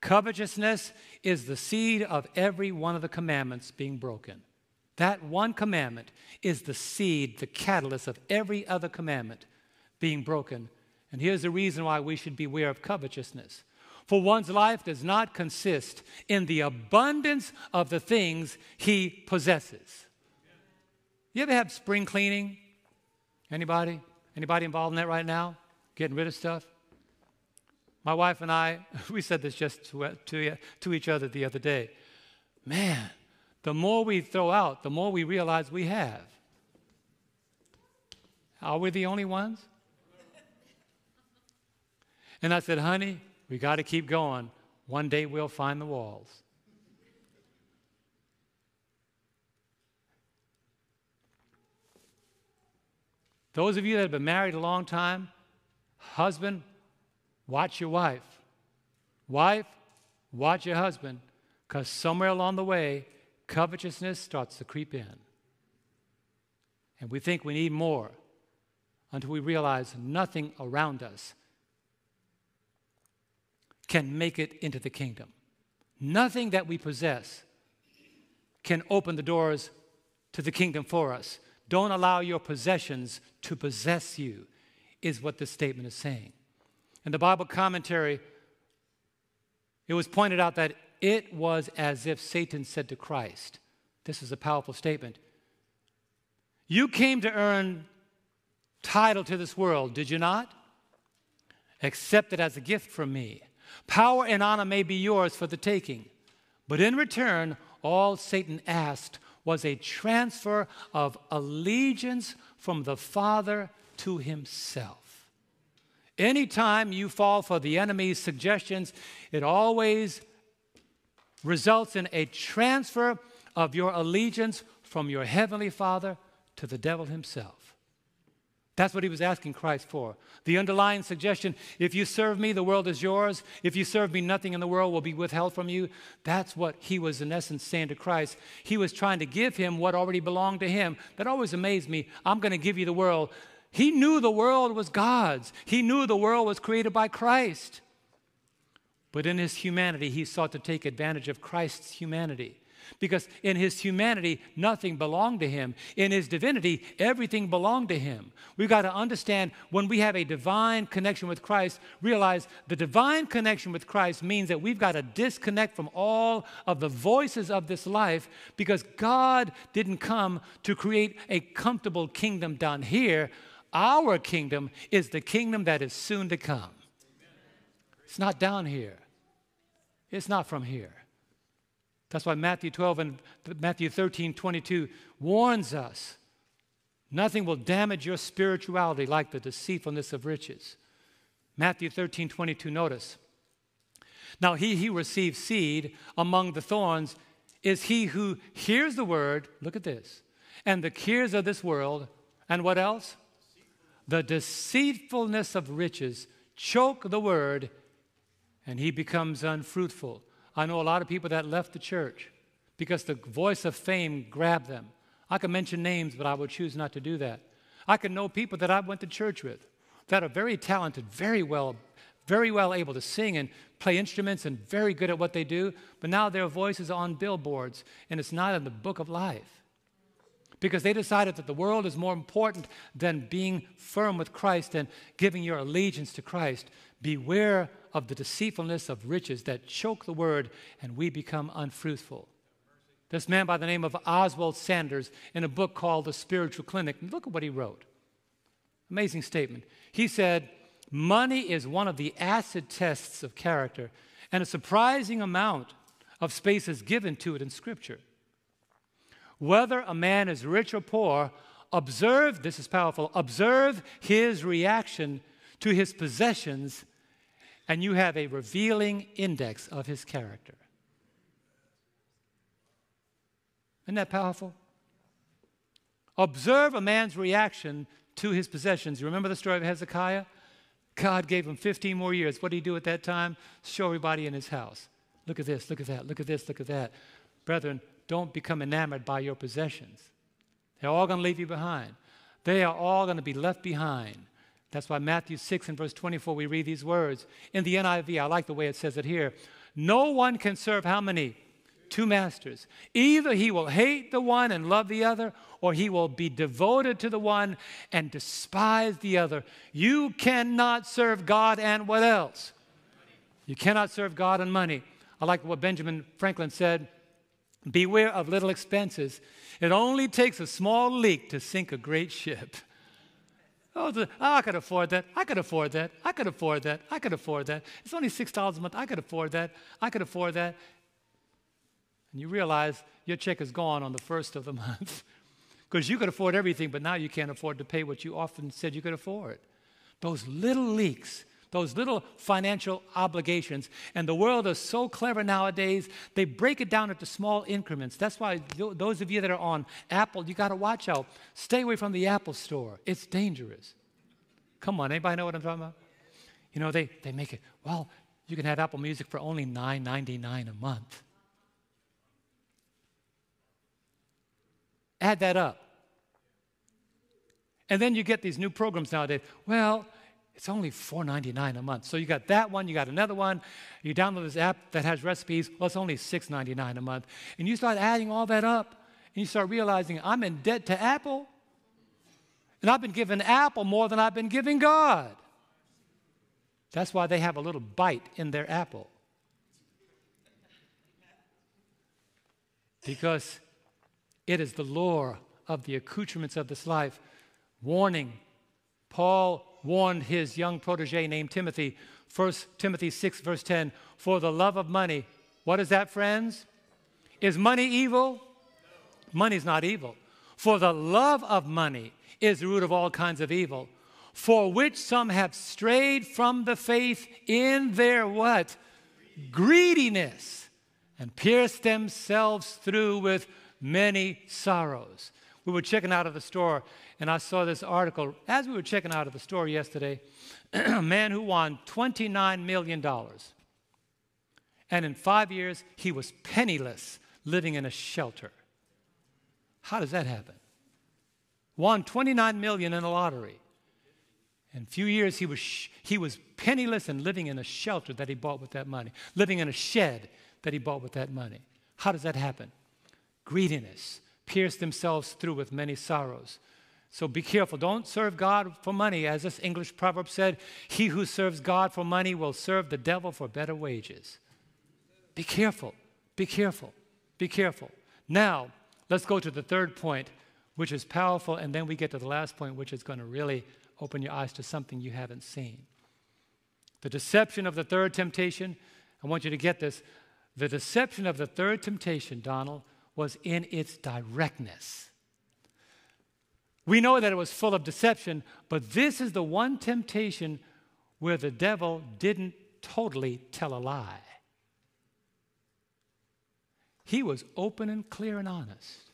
Covetousness is the seed of every one of the commandments being broken. That one commandment is the seed, the catalyst of every other commandment being broken. And here's the reason why we should beware of covetousness for one's life does not consist in the abundance of the things he possesses. You ever have spring cleaning Anybody? Anybody involved in that right now? Getting rid of stuff? My wife and I, we said this just to, to, to each other the other day. Man, the more we throw out, the more we realize we have. Are we the only ones? And I said, honey, we got to keep going. One day we'll find the walls. Those of you that have been married a long time, husband, watch your wife. Wife, watch your husband, because somewhere along the way, covetousness starts to creep in. And we think we need more until we realize nothing around us can make it into the kingdom. Nothing that we possess can open the doors to the kingdom for us. Don't allow your possessions to possess you, is what this statement is saying. In the Bible commentary, it was pointed out that it was as if Satan said to Christ, This is a powerful statement. You came to earn title to this world, did you not? Accept it as a gift from me. Power and honor may be yours for the taking, but in return, all Satan asked was a transfer of allegiance from the Father to himself. Anytime you fall for the enemy's suggestions, it always results in a transfer of your allegiance from your heavenly Father to the devil himself. That's what he was asking Christ for. The underlying suggestion if you serve me, the world is yours. If you serve me, nothing in the world will be withheld from you. That's what he was, in essence, saying to Christ. He was trying to give him what already belonged to him. That always amazed me. I'm going to give you the world. He knew the world was God's, he knew the world was created by Christ. But in his humanity, he sought to take advantage of Christ's humanity because in his humanity, nothing belonged to him. In his divinity, everything belonged to him. We've got to understand when we have a divine connection with Christ, realize the divine connection with Christ means that we've got to disconnect from all of the voices of this life because God didn't come to create a comfortable kingdom down here. Our kingdom is the kingdom that is soon to come. It's not down here. It's not from here. That's why Matthew 12 and Matthew 13, 22 warns us nothing will damage your spirituality like the deceitfulness of riches. Matthew 13, 22, notice. Now, he who receives seed among the thorns is he who hears the word, look at this, and the cares of this world, and what else? The deceitfulness of riches choke the word, and he becomes unfruitful. I know a lot of people that left the church because the voice of fame grabbed them. I could mention names, but I would choose not to do that. I could know people that I went to church with that are very talented, very well, very well able to sing and play instruments and very good at what they do, but now their voice is on billboards and it's not in the book of life. Because they decided that the world is more important than being firm with Christ and giving your allegiance to Christ. Beware of the deceitfulness of riches that choke the word and we become unfruitful. This man by the name of Oswald Sanders, in a book called The Spiritual Clinic, look at what he wrote. Amazing statement. He said, Money is one of the acid tests of character, and a surprising amount of space is given to it in Scripture. Whether a man is rich or poor, observe, this is powerful, observe his reaction to his possessions and you have a revealing index of his character. Isn't that powerful? Observe a man's reaction to his possessions. You remember the story of Hezekiah? God gave him 15 more years. What did he do at that time? Show everybody in his house. Look at this, look at that, look at this, look at that. Brethren, don't become enamored by your possessions. They're all going to leave you behind. They are all going to be left behind. That's why Matthew 6 and verse 24, we read these words. In the NIV, I like the way it says it here. No one can serve how many? Two masters. Either he will hate the one and love the other, or he will be devoted to the one and despise the other. You cannot serve God and what else? You cannot serve God and money. I like what Benjamin Franklin said Beware of little expenses. It only takes a small leak to sink a great ship. Oh, the, oh, I could afford that. I could afford that. I could afford that. I could afford that. It's only $6 a month. I could afford that. I could afford that. And you realize your check is gone on the first of the month because you could afford everything, but now you can't afford to pay what you often said you could afford. Those little leaks those little financial obligations. And the world is so clever nowadays, they break it down into small increments. That's why those of you that are on Apple, you got to watch out. Stay away from the Apple store, it's dangerous. Come on, anybody know what I'm talking about? You know, they, they make it, well, you can have Apple Music for only $9.99 a month. Add that up. And then you get these new programs nowadays. Well, it's only $4.99 a month. So you got that one, you got another one. You download this app that has recipes. Well, it's only $6.99 a month. And you start adding all that up, and you start realizing I'm in debt to Apple. And I've been giving Apple more than I've been giving God. That's why they have a little bite in their apple. Because it is the lure of the accoutrements of this life. Warning Paul warned his young protege named Timothy, 1 Timothy 6, verse 10, for the love of money. What is that, friends? Is money evil? Money's not evil. For the love of money is the root of all kinds of evil, for which some have strayed from the faith in their what? Greediness, and pierced themselves through with many sorrows. We were checking out of the store, and I saw this article as we were checking out of the store yesterday. a man who won $29 million. And in five years, he was penniless, living in a shelter. How does that happen? Won 29 million in a lottery. In a few years, he was, he was penniless and living in a shelter that he bought with that money, living in a shed that he bought with that money. How does that happen? Greediness pierced themselves through with many sorrows. So be careful. Don't serve God for money. As this English proverb said, he who serves God for money will serve the devil for better wages. Be careful. Be careful. Be careful. Now, let's go to the third point, which is powerful, and then we get to the last point, which is going to really open your eyes to something you haven't seen. The deception of the third temptation, I want you to get this. The deception of the third temptation, Donald, was in its directness. We know that it was full of deception, but this is the one temptation where the devil didn't totally tell a lie. He was open and clear and honest.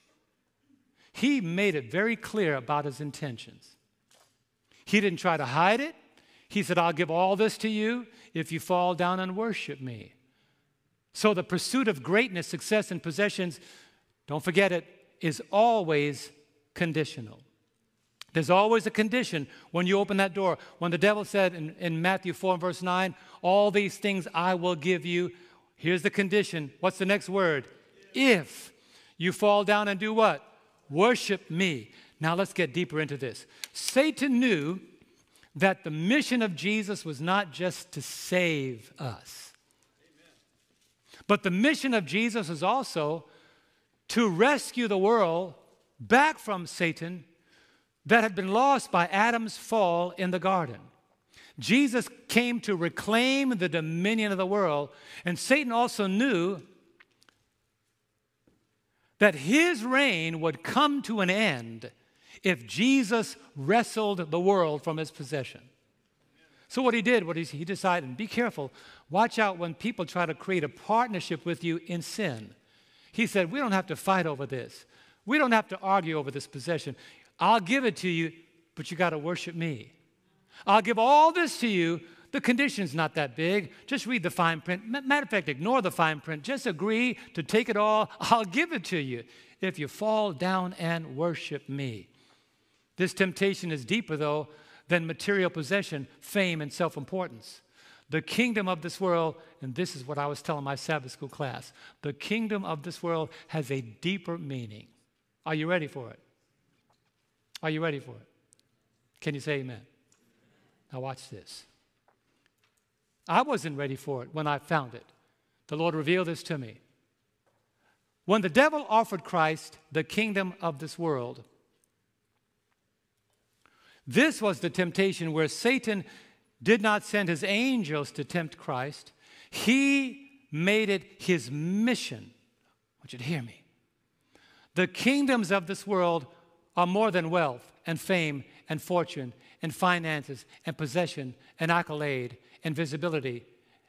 He made it very clear about his intentions. He didn't try to hide it. He said, I'll give all this to you if you fall down and worship me. So the pursuit of greatness, success, and possessions, don't forget it, is always conditional. There's always a condition when you open that door. When the devil said in, in Matthew 4 verse 9, All these things I will give you, here's the condition. What's the next word? If you fall down and do what? Worship me. Now let's get deeper into this. Satan knew that the mission of Jesus was not just to save us, but the mission of Jesus is also to rescue the world back from Satan that had been lost by Adam's fall in the garden. Jesus came to reclaim the dominion of the world, and Satan also knew that his reign would come to an end if Jesus wrestled the world from his possession. So, what he did, what he decided, be careful, watch out when people try to create a partnership with you in sin. He said, We don't have to fight over this. We don't have to argue over this possession. I'll give it to you, but you got to worship me. I'll give all this to you. The condition's not that big. Just read the fine print. Matter of fact, ignore the fine print. Just agree to take it all. I'll give it to you if you fall down and worship me. This temptation is deeper, though, than material possession, fame, and self importance. The kingdom of this world, and this is what I was telling my Sabbath school class the kingdom of this world has a deeper meaning. Are you ready for it? Are you ready for it? Can you say amen? Now, watch this. I wasn't ready for it when I found it. The Lord revealed this to me. When the devil offered Christ the kingdom of this world, This was the temptation where Satan did not send his angels to tempt Christ. He made it his mission. I want you to hear me. The kingdoms of this world are more than wealth and fame and fortune and finances and possession and accolade and visibility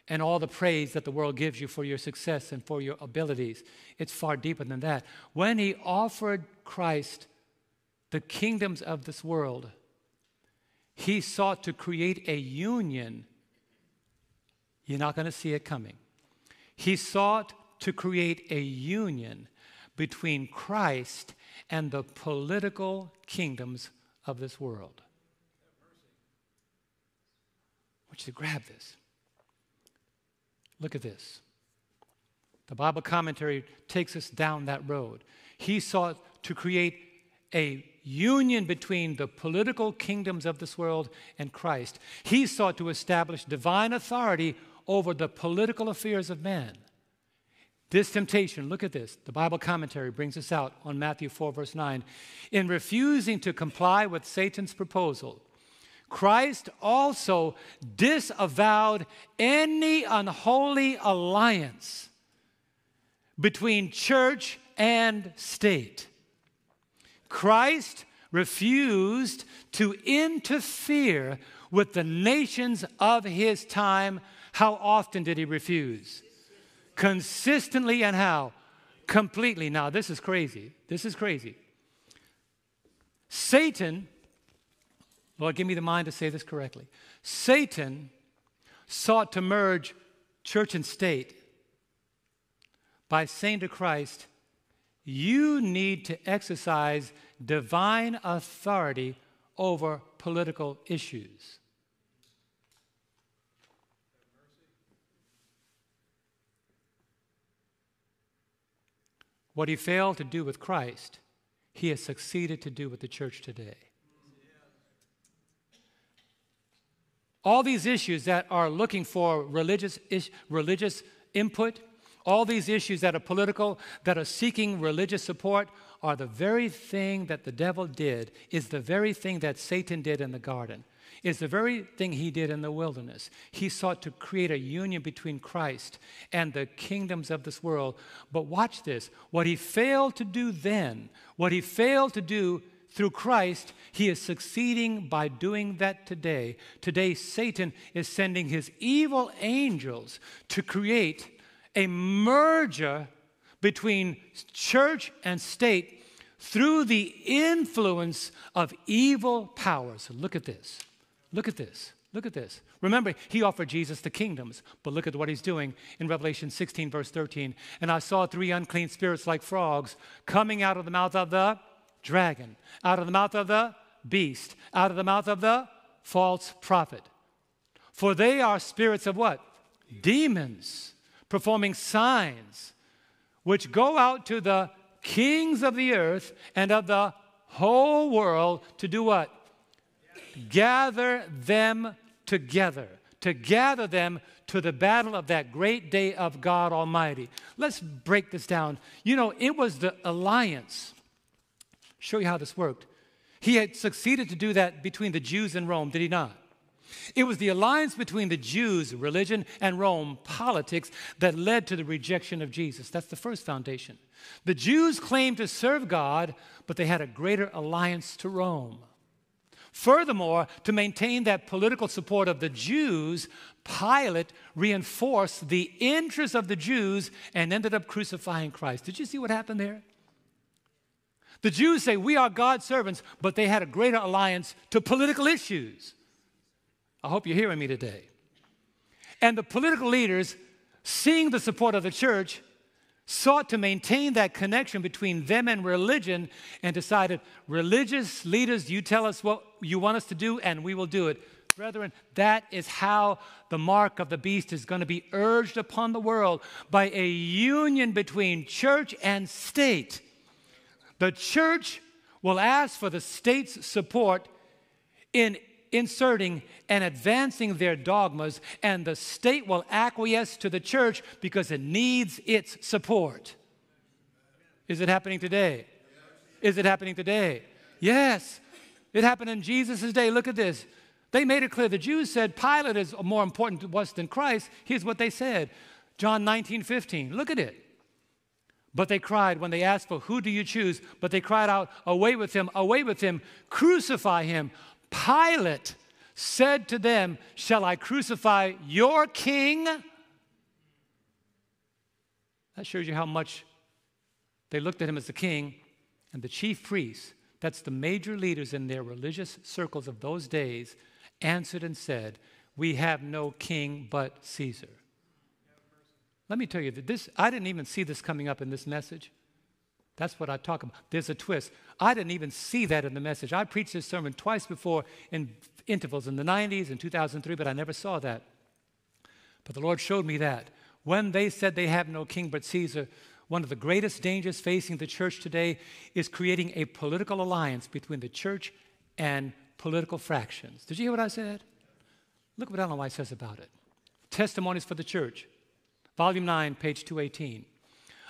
and all the praise that the world gives you for your success and for your abilities. It's far deeper than that. When he offered Christ the kingdoms of this world, he sought to create a union. You're not going to see it coming. He sought to create a union between Christ and the political kingdoms of this world. I want you to grab this. Look at this. The Bible commentary takes us down that road. He sought to create a union between the political kingdoms of this world and Christ. He sought to establish divine authority over the political affairs of man. This temptation, look at this. The Bible commentary brings us out on Matthew 4, verse 9. In refusing to comply with Satan's proposal, Christ also disavowed any unholy alliance between church and state. Christ refused to interfere with the nations of his time. How often did he refuse? Consistently and how? Completely. Now, this is crazy. This is crazy. Satan Lord, give me the mind to say this correctly. Satan sought to merge church and state by saying to Christ, You need to exercise divine authority over political issues. What he failed to do with Christ, he has succeeded to do with the church today. all these issues that are looking for religious, religious input, all these issues that are political, that are seeking religious support, are the very thing that the devil did, is the very thing that Satan did in the garden, is the very thing he did in the wilderness. He sought to create a union between Christ and the kingdoms of this world. But watch this what he failed to do then, what he failed to do through Christ, he is succeeding by doing that today. Today, Satan is sending his evil angels to create a merger between church and state through the influence of evil powers. Look at this. Look at this. Look at this. Remember, he offered Jesus the kingdoms, but look at what he's doing in Revelation 16, verse 13. And I saw three unclean spirits like frogs coming out of the mouth of the dragon, out of the mouth of the beast, out of the mouth of the false prophet. For they are spirits of what? Demons, performing signs, which go out to the kings of the earth and of the whole world to do what? Gather them together, to gather them to the battle of that great day of God Almighty. Let's break this down. You know, it was the alliance show you how this worked. He had succeeded to do that between the Jews and Rome, did he not? It was the alliance between the Jews, religion, and Rome, politics, that led to the rejection of Jesus. That's the first foundation. The Jews claimed to serve God, but they had a greater alliance to Rome. Furthermore, to maintain that political support of the Jews, Pilate reinforced the interests of the Jews and ended up crucifying Christ. Did you see what happened there? The Jews say, We are God's servants, but they had a greater alliance to political issues. I hope you're hearing me today. And the political leaders, seeing the support of the church, sought to maintain that connection between them and religion and decided, religious leaders, you tell us what you want us to do, and we will do it. Brethren, that is how the mark of the beast is going to be urged upon the world by a union between church and state. The church will ask for the state's support in inserting and advancing their dogmas, and the state will acquiesce to the church because it needs its support. Is it happening today? Is it happening today? Yes. It happened in Jesus' day. Look at this. They made it clear. The Jews said Pilate is more important to us than Christ. Here's what they said John 19, 15. Look at it. But they cried when they asked for, Who do you choose? But they cried out, Away with him, away with him, crucify him. Pilate said to them, Shall I crucify your king? That shows you how much they looked at him as the king. And the chief priests, that's the major leaders in their religious circles of those days, answered and said, We have no king but Caesar. Let me tell you that this, I didn't even see this coming up in this message. That's what I talk about. There's a twist. I didn't even see that in the message. I preached this sermon twice before in intervals in the 90s and 2003, but I never saw that. But the Lord showed me that. When they said they have no king but Caesar, one of the greatest dangers facing the church today is creating a political alliance between the church and political fractions. Did you hear what I said? Look what Ellen White says about it. Testimonies for the Church, Volume 9, page 218.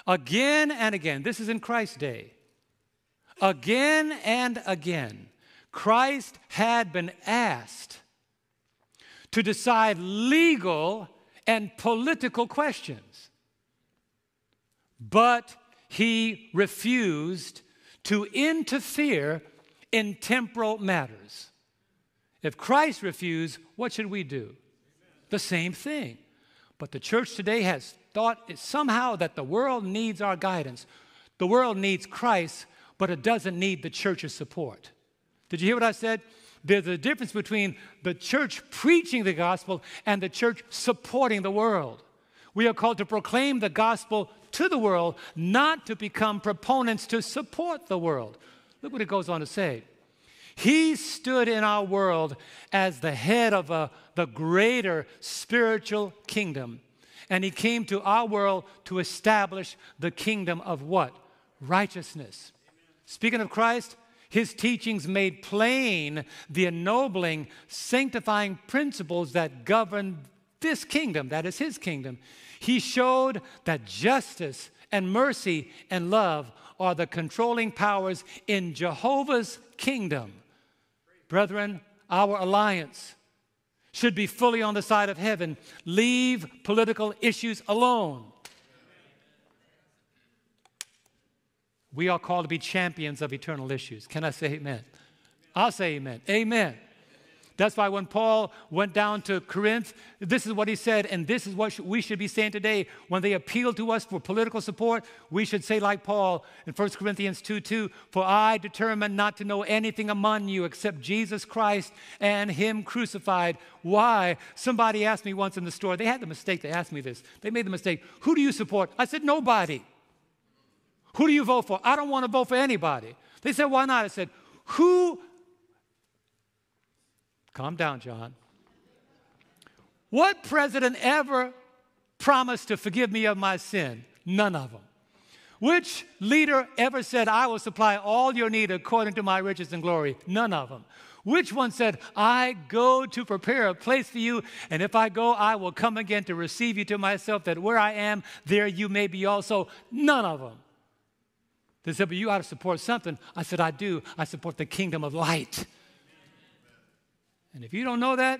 Again and again, this is in Christ's day. Again and again, Christ had been asked to decide legal and political questions, but he refused to interfere in temporal matters. If Christ refused, what should we do? The same thing. But the church today has thought is somehow that the world needs our guidance. The world needs Christ, but it doesn't need the church's support. Did you hear what I said? There's a difference between the church preaching the gospel and the church supporting the world. We are called to proclaim the gospel to the world, not to become proponents to support the world. Look what it goes on to say. He stood in our world as the head of a, the greater spiritual kingdom. And he came to our world to establish the kingdom of what? Righteousness. Speaking of Christ, his teachings made plain the ennobling, sanctifying principles that govern this kingdom, that is his kingdom. He showed that justice and mercy and love are the controlling powers in Jehovah's kingdom. Brethren, our alliance should be fully on the side of heaven. Leave political issues alone. We are called to be champions of eternal issues. Can I say amen? I'll say amen. Amen. That's why when Paul went down to Corinth, this is what he said, and this is what we should be saying today. When they appeal to us for political support, we should say, like Paul in 1 Corinthians 2 2, For I determined not to know anything among you except Jesus Christ and Him crucified. Why? Somebody asked me once in the store, they had the mistake to ask me this. They made the mistake, Who do you support? I said, Nobody. Who do you vote for? I don't want to vote for anybody. They said, Why not? I said, Who Calm down, John. What president ever promised to forgive me of my sin? None of them. Which leader ever said, I will supply all your need according to my riches and glory? None of them. Which one said, I go to prepare a place for you, and if I go, I will come again to receive you to myself, that where I am, there you may be also? None of them. They said, But you ought to support something. I said, I do. I support the kingdom of light. And if you don't know that,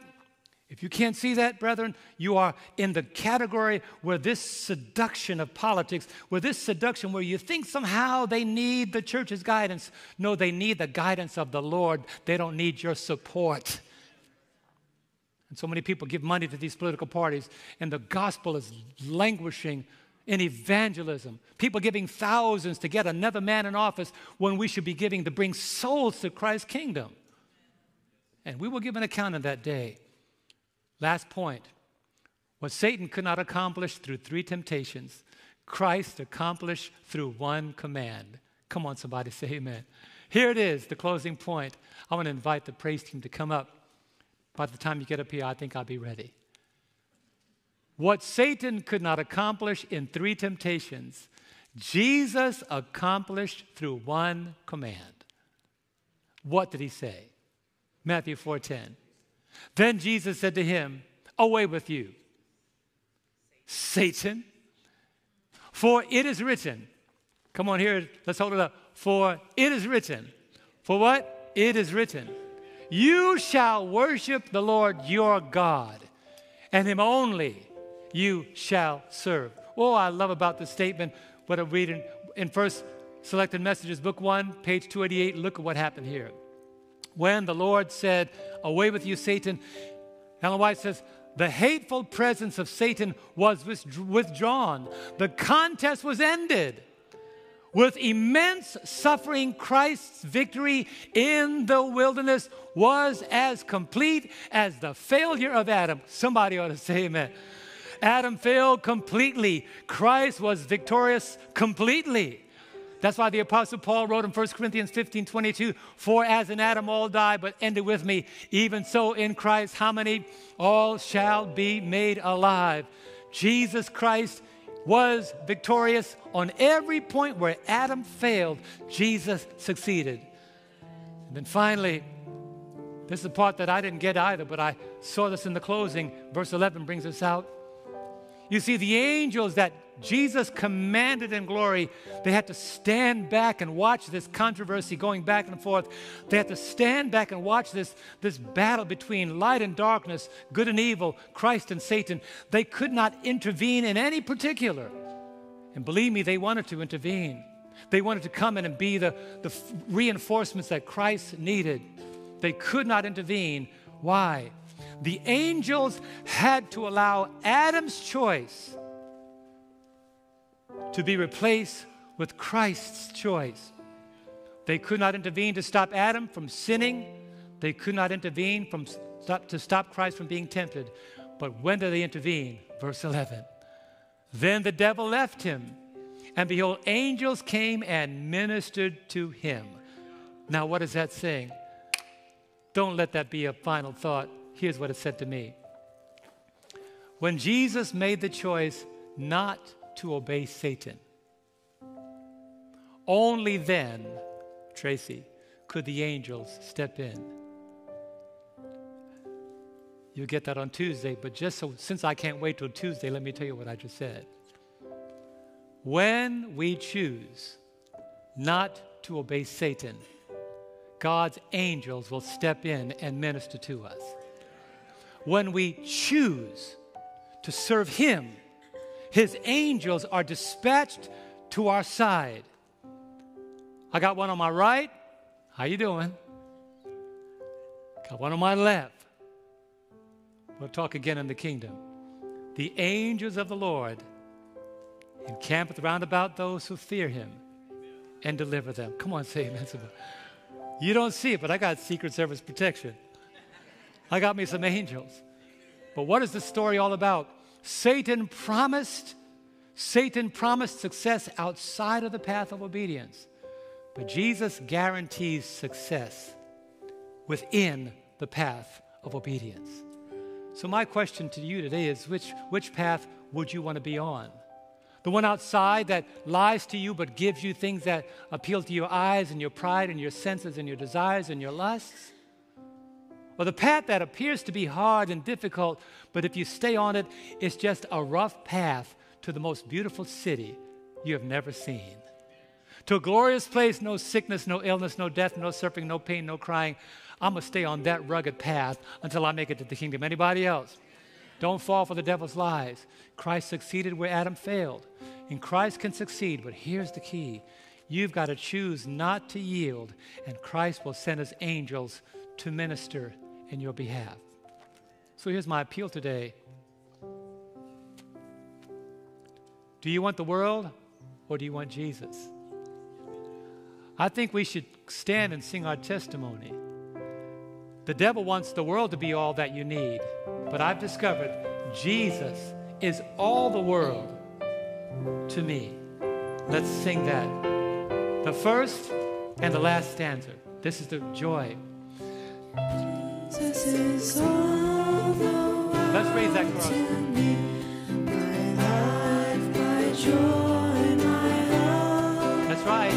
if you can't see that, brethren, you are in the category where this seduction of politics, where this seduction where you think somehow they need the church's guidance. No, they need the guidance of the Lord. They don't need your support. And so many people give money to these political parties, and the gospel is languishing in evangelism. People giving thousands to get another man in office when we should be giving to bring souls to Christ's kingdom and we will give an account of that day. Last point what Satan could not accomplish through three temptations, Christ accomplished through one command. Come on, somebody, say amen. Here it is, the closing point. I want to invite the praise team to come up. By the time you get up here, I think I'll be ready. What Satan could not accomplish in three temptations, Jesus accomplished through one command. What did he say? Matthew 4:10. Then Jesus said to him, "Away with you, Satan, for it is written." Come on here, let's hold it up. For it is written. For what? it is written, You shall worship the Lord your God, and him only you shall serve. Oh, I love about this statement what I read reading in First Selected Messages, Book 1, page 288. Look at what happened here. When the Lord said, Away with you, Satan, Ellen White says, the hateful presence of Satan was withdrawn. The contest was ended. With immense suffering, Christ's victory in the wilderness was as complete as the failure of Adam. Somebody ought to say amen. Adam failed completely. Christ was victorious completely. That's why the Apostle Paul wrote in 1 Corinthians 15 22, For as in Adam all die, but ended with me, even so in Christ, how many? All shall be made alive. Jesus Christ was victorious on every point where Adam failed, Jesus succeeded. And then finally, this is the part that I didn't get either, but I saw this in the closing. Verse 11 brings us out. You see, the angels that Jesus commanded in glory, they had to stand back and watch this controversy going back and forth. They had to stand back and watch this, this battle between light and darkness, good and evil, Christ and Satan. They could not intervene in any particular. And believe me, they wanted to intervene. They wanted to come in and be the, the reinforcements that Christ needed. They could not intervene. Why? the angels had to allow Adam's choice to be replaced with Christ's choice. They could not intervene to stop Adam from sinning. They could not intervene from stop, to stop Christ from being tempted. But when did they intervene? Verse 11. Then the devil left him, and behold, angels came and ministered to him. Now, what is that saying? Don't let that be a final thought. Here's what it said to me When Jesus made the choice not to obey Satan, only then, Tracy, could the angels step in. You'll get that on Tuesday, but just so, since I can't wait till Tuesday, let me tell you what I just said. When we choose not to obey Satan, God's angels will step in and minister to us when we choose to serve Him, His angels are dispatched to our side. I got one on my right. How you doing? Got one on my left. We'll talk again in the kingdom. The angels of the Lord encampeth round about those who fear him and deliver them. Come on, say amen. You don't see it, but I got Secret Service protection. I got me some angels. But what is the story all about? Satan promised, Satan promised success outside of the path of obedience. But Jesus guarantees success within the path of obedience. So, my question to you today is which, which path would you want to be on? The one outside that lies to you but gives you things that appeal to your eyes and your pride and your senses and your desires and your lusts? Or the path that appears to be hard and difficult, but if you stay on it, it's just a rough path to the most beautiful city you have never seen. To a glorious place, no sickness, no illness, no death, no suffering, no pain, no crying. I'm going to stay on that rugged path until I make it to the kingdom. Anybody else? Don't fall for the devil's lies. Christ succeeded where Adam failed. And Christ can succeed, but here's the key. You've got to choose not to yield, and Christ will send his angels to minister in your behalf. So here's my appeal today Do you want the world or do you want Jesus? I think we should stand and sing our testimony. The devil wants the world to be all that you need, but I've discovered Jesus is all the world to me. Let's sing that. The first and the last stanza. This is the joy. Let's raise that cross. That's right.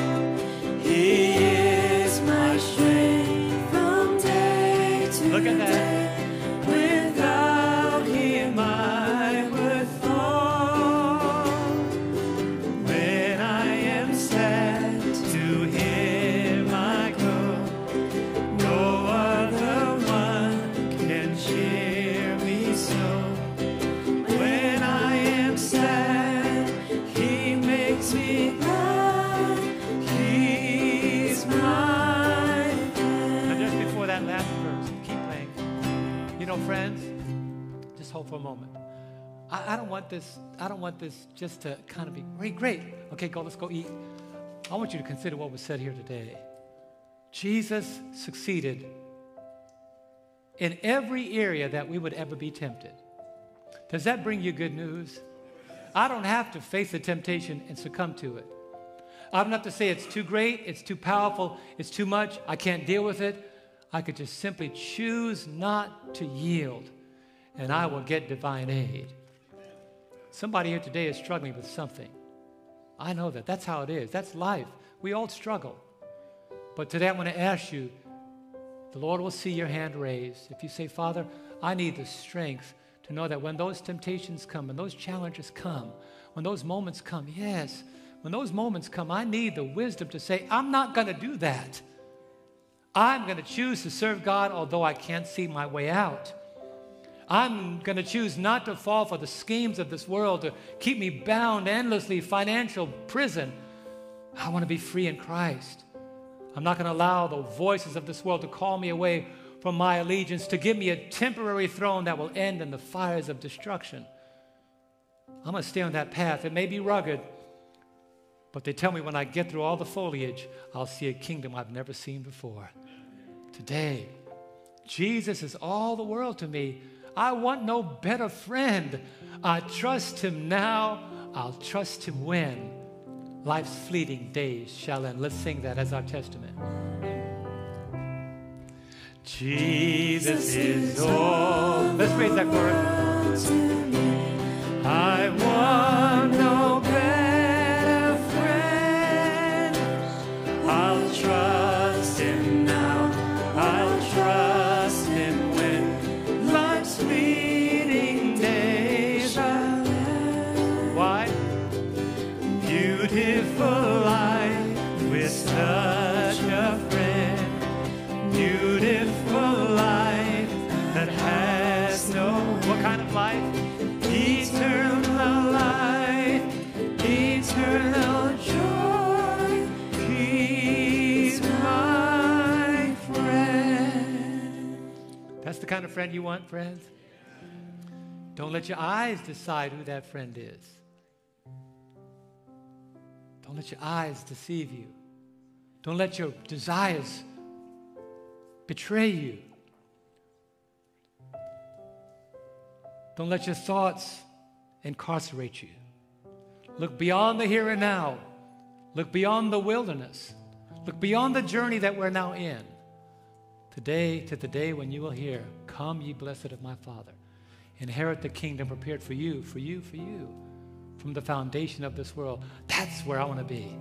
He is my strength from day to Look at that. Want this, I don't want this just to kind of be great, great. Okay, go, let's go eat. I want you to consider what was said here today. Jesus succeeded in every area that we would ever be tempted. Does that bring you good news? I don't have to face the temptation and succumb to it. I don't have to say it's too great, it's too powerful, it's too much, I can't deal with it. I could just simply choose not to yield, and I will get divine aid. Somebody here today is struggling with something. I know that. That's how it is. That's life. We all struggle. But today I want to ask you the Lord will see your hand raised. If you say, Father, I need the strength to know that when those temptations come, when those challenges come, when those moments come, yes, when those moments come, I need the wisdom to say, I'm not going to do that. I'm going to choose to serve God although I can't see my way out. I'm going to choose not to fall for the schemes of this world to keep me bound endlessly, financial prison. I want to be free in Christ. I'm not going to allow the voices of this world to call me away from my allegiance, to give me a temporary throne that will end in the fires of destruction. I'm going to stay on that path. It may be rugged, but they tell me when I get through all the foliage, I'll see a kingdom I've never seen before. Today, Jesus is all the world to me. I want no better friend. I trust him now. I'll trust him when life's fleeting days shall end. Let's sing that as our testament. Jesus is all. Let's raise that chorus. I want no better friend. I'll trust kind of friend you want, friends? Don't let your eyes decide who that friend is. Don't let your eyes deceive you. Don't let your desires betray you. Don't let your thoughts incarcerate you. Look beyond the here and now. Look beyond the wilderness. Look beyond the journey that we're now in. Today to the day when you will hear, Come, ye blessed of my Father. Inherit the kingdom prepared for you, for you, for you, from the foundation of this world. That's where I want to be.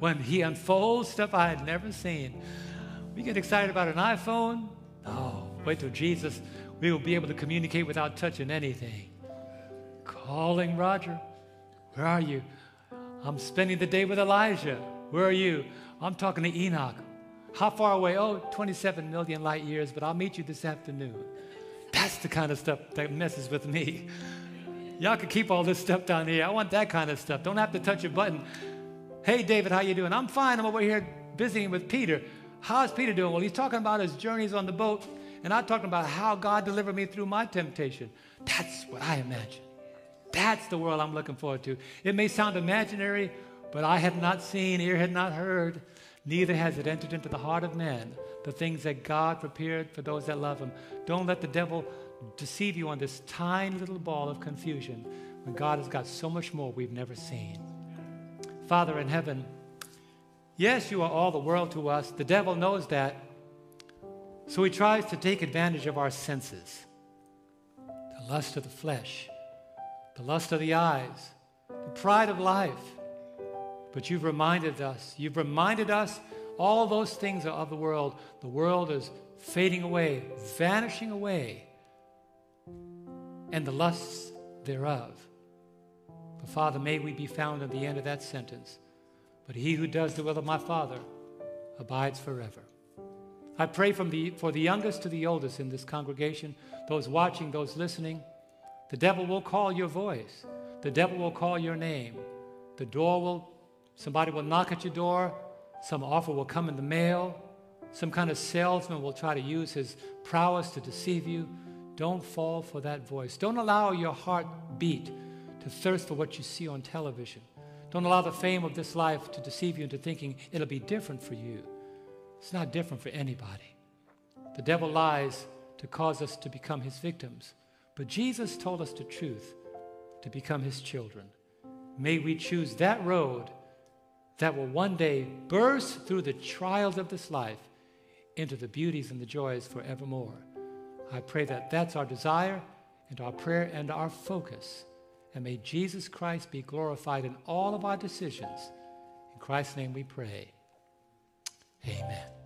When He unfolds stuff I had never seen. We get excited about an iPhone. Oh, wait till Jesus, we will be able to communicate without touching anything. Calling Roger, where are you? I'm spending the day with Elijah. Where are you? I'm talking to Enoch. How far away? Oh, 27 million light years, but I'll meet you this afternoon. That's the kind of stuff that messes with me. Y'all can keep all this stuff down here. I want that kind of stuff. Don't have to touch a button. Hey, David, how you doing? I'm fine. I'm over here visiting with Peter. How's Peter doing? Well, he's talking about his journeys on the boat, and I'm talking about how God delivered me through my temptation. That's what I imagine. That's the world I'm looking forward to. It may sound imaginary, but I have not seen, ear had not heard, neither has it entered into the heart of man the things that God prepared for those that love him. Don't let the devil deceive you on this tiny little ball of confusion when God has got so much more we've never seen. Father in heaven, yes, you are all the world to us. The devil knows that. So he tries to take advantage of our senses the lust of the flesh, the lust of the eyes, the pride of life. But you've reminded us, you've reminded us all those things are of the world. The world is fading away, vanishing away, and the lusts thereof. But Father, may we be found at the end of that sentence. But he who does the will of my Father abides forever. I pray from the, for the youngest to the oldest in this congregation, those watching, those listening. The devil will call your voice. The devil will call your name. The door will Somebody will knock at your door, some offer will come in the mail, some kind of salesman will try to use his prowess to deceive you. Don't fall for that voice. Don't allow your heart beat to thirst for what you see on television. Don't allow the fame of this life to deceive you into thinking it'll be different for you. It's not different for anybody. The devil lies to cause us to become his victims. But Jesus told us the truth to become his children. May we choose that road that will one day burst through the trials of this life into the beauties and the joys forevermore. I pray that that's our desire and our prayer and our focus. And may Jesus Christ be glorified in all of our decisions. In Christ's name we pray. Amen.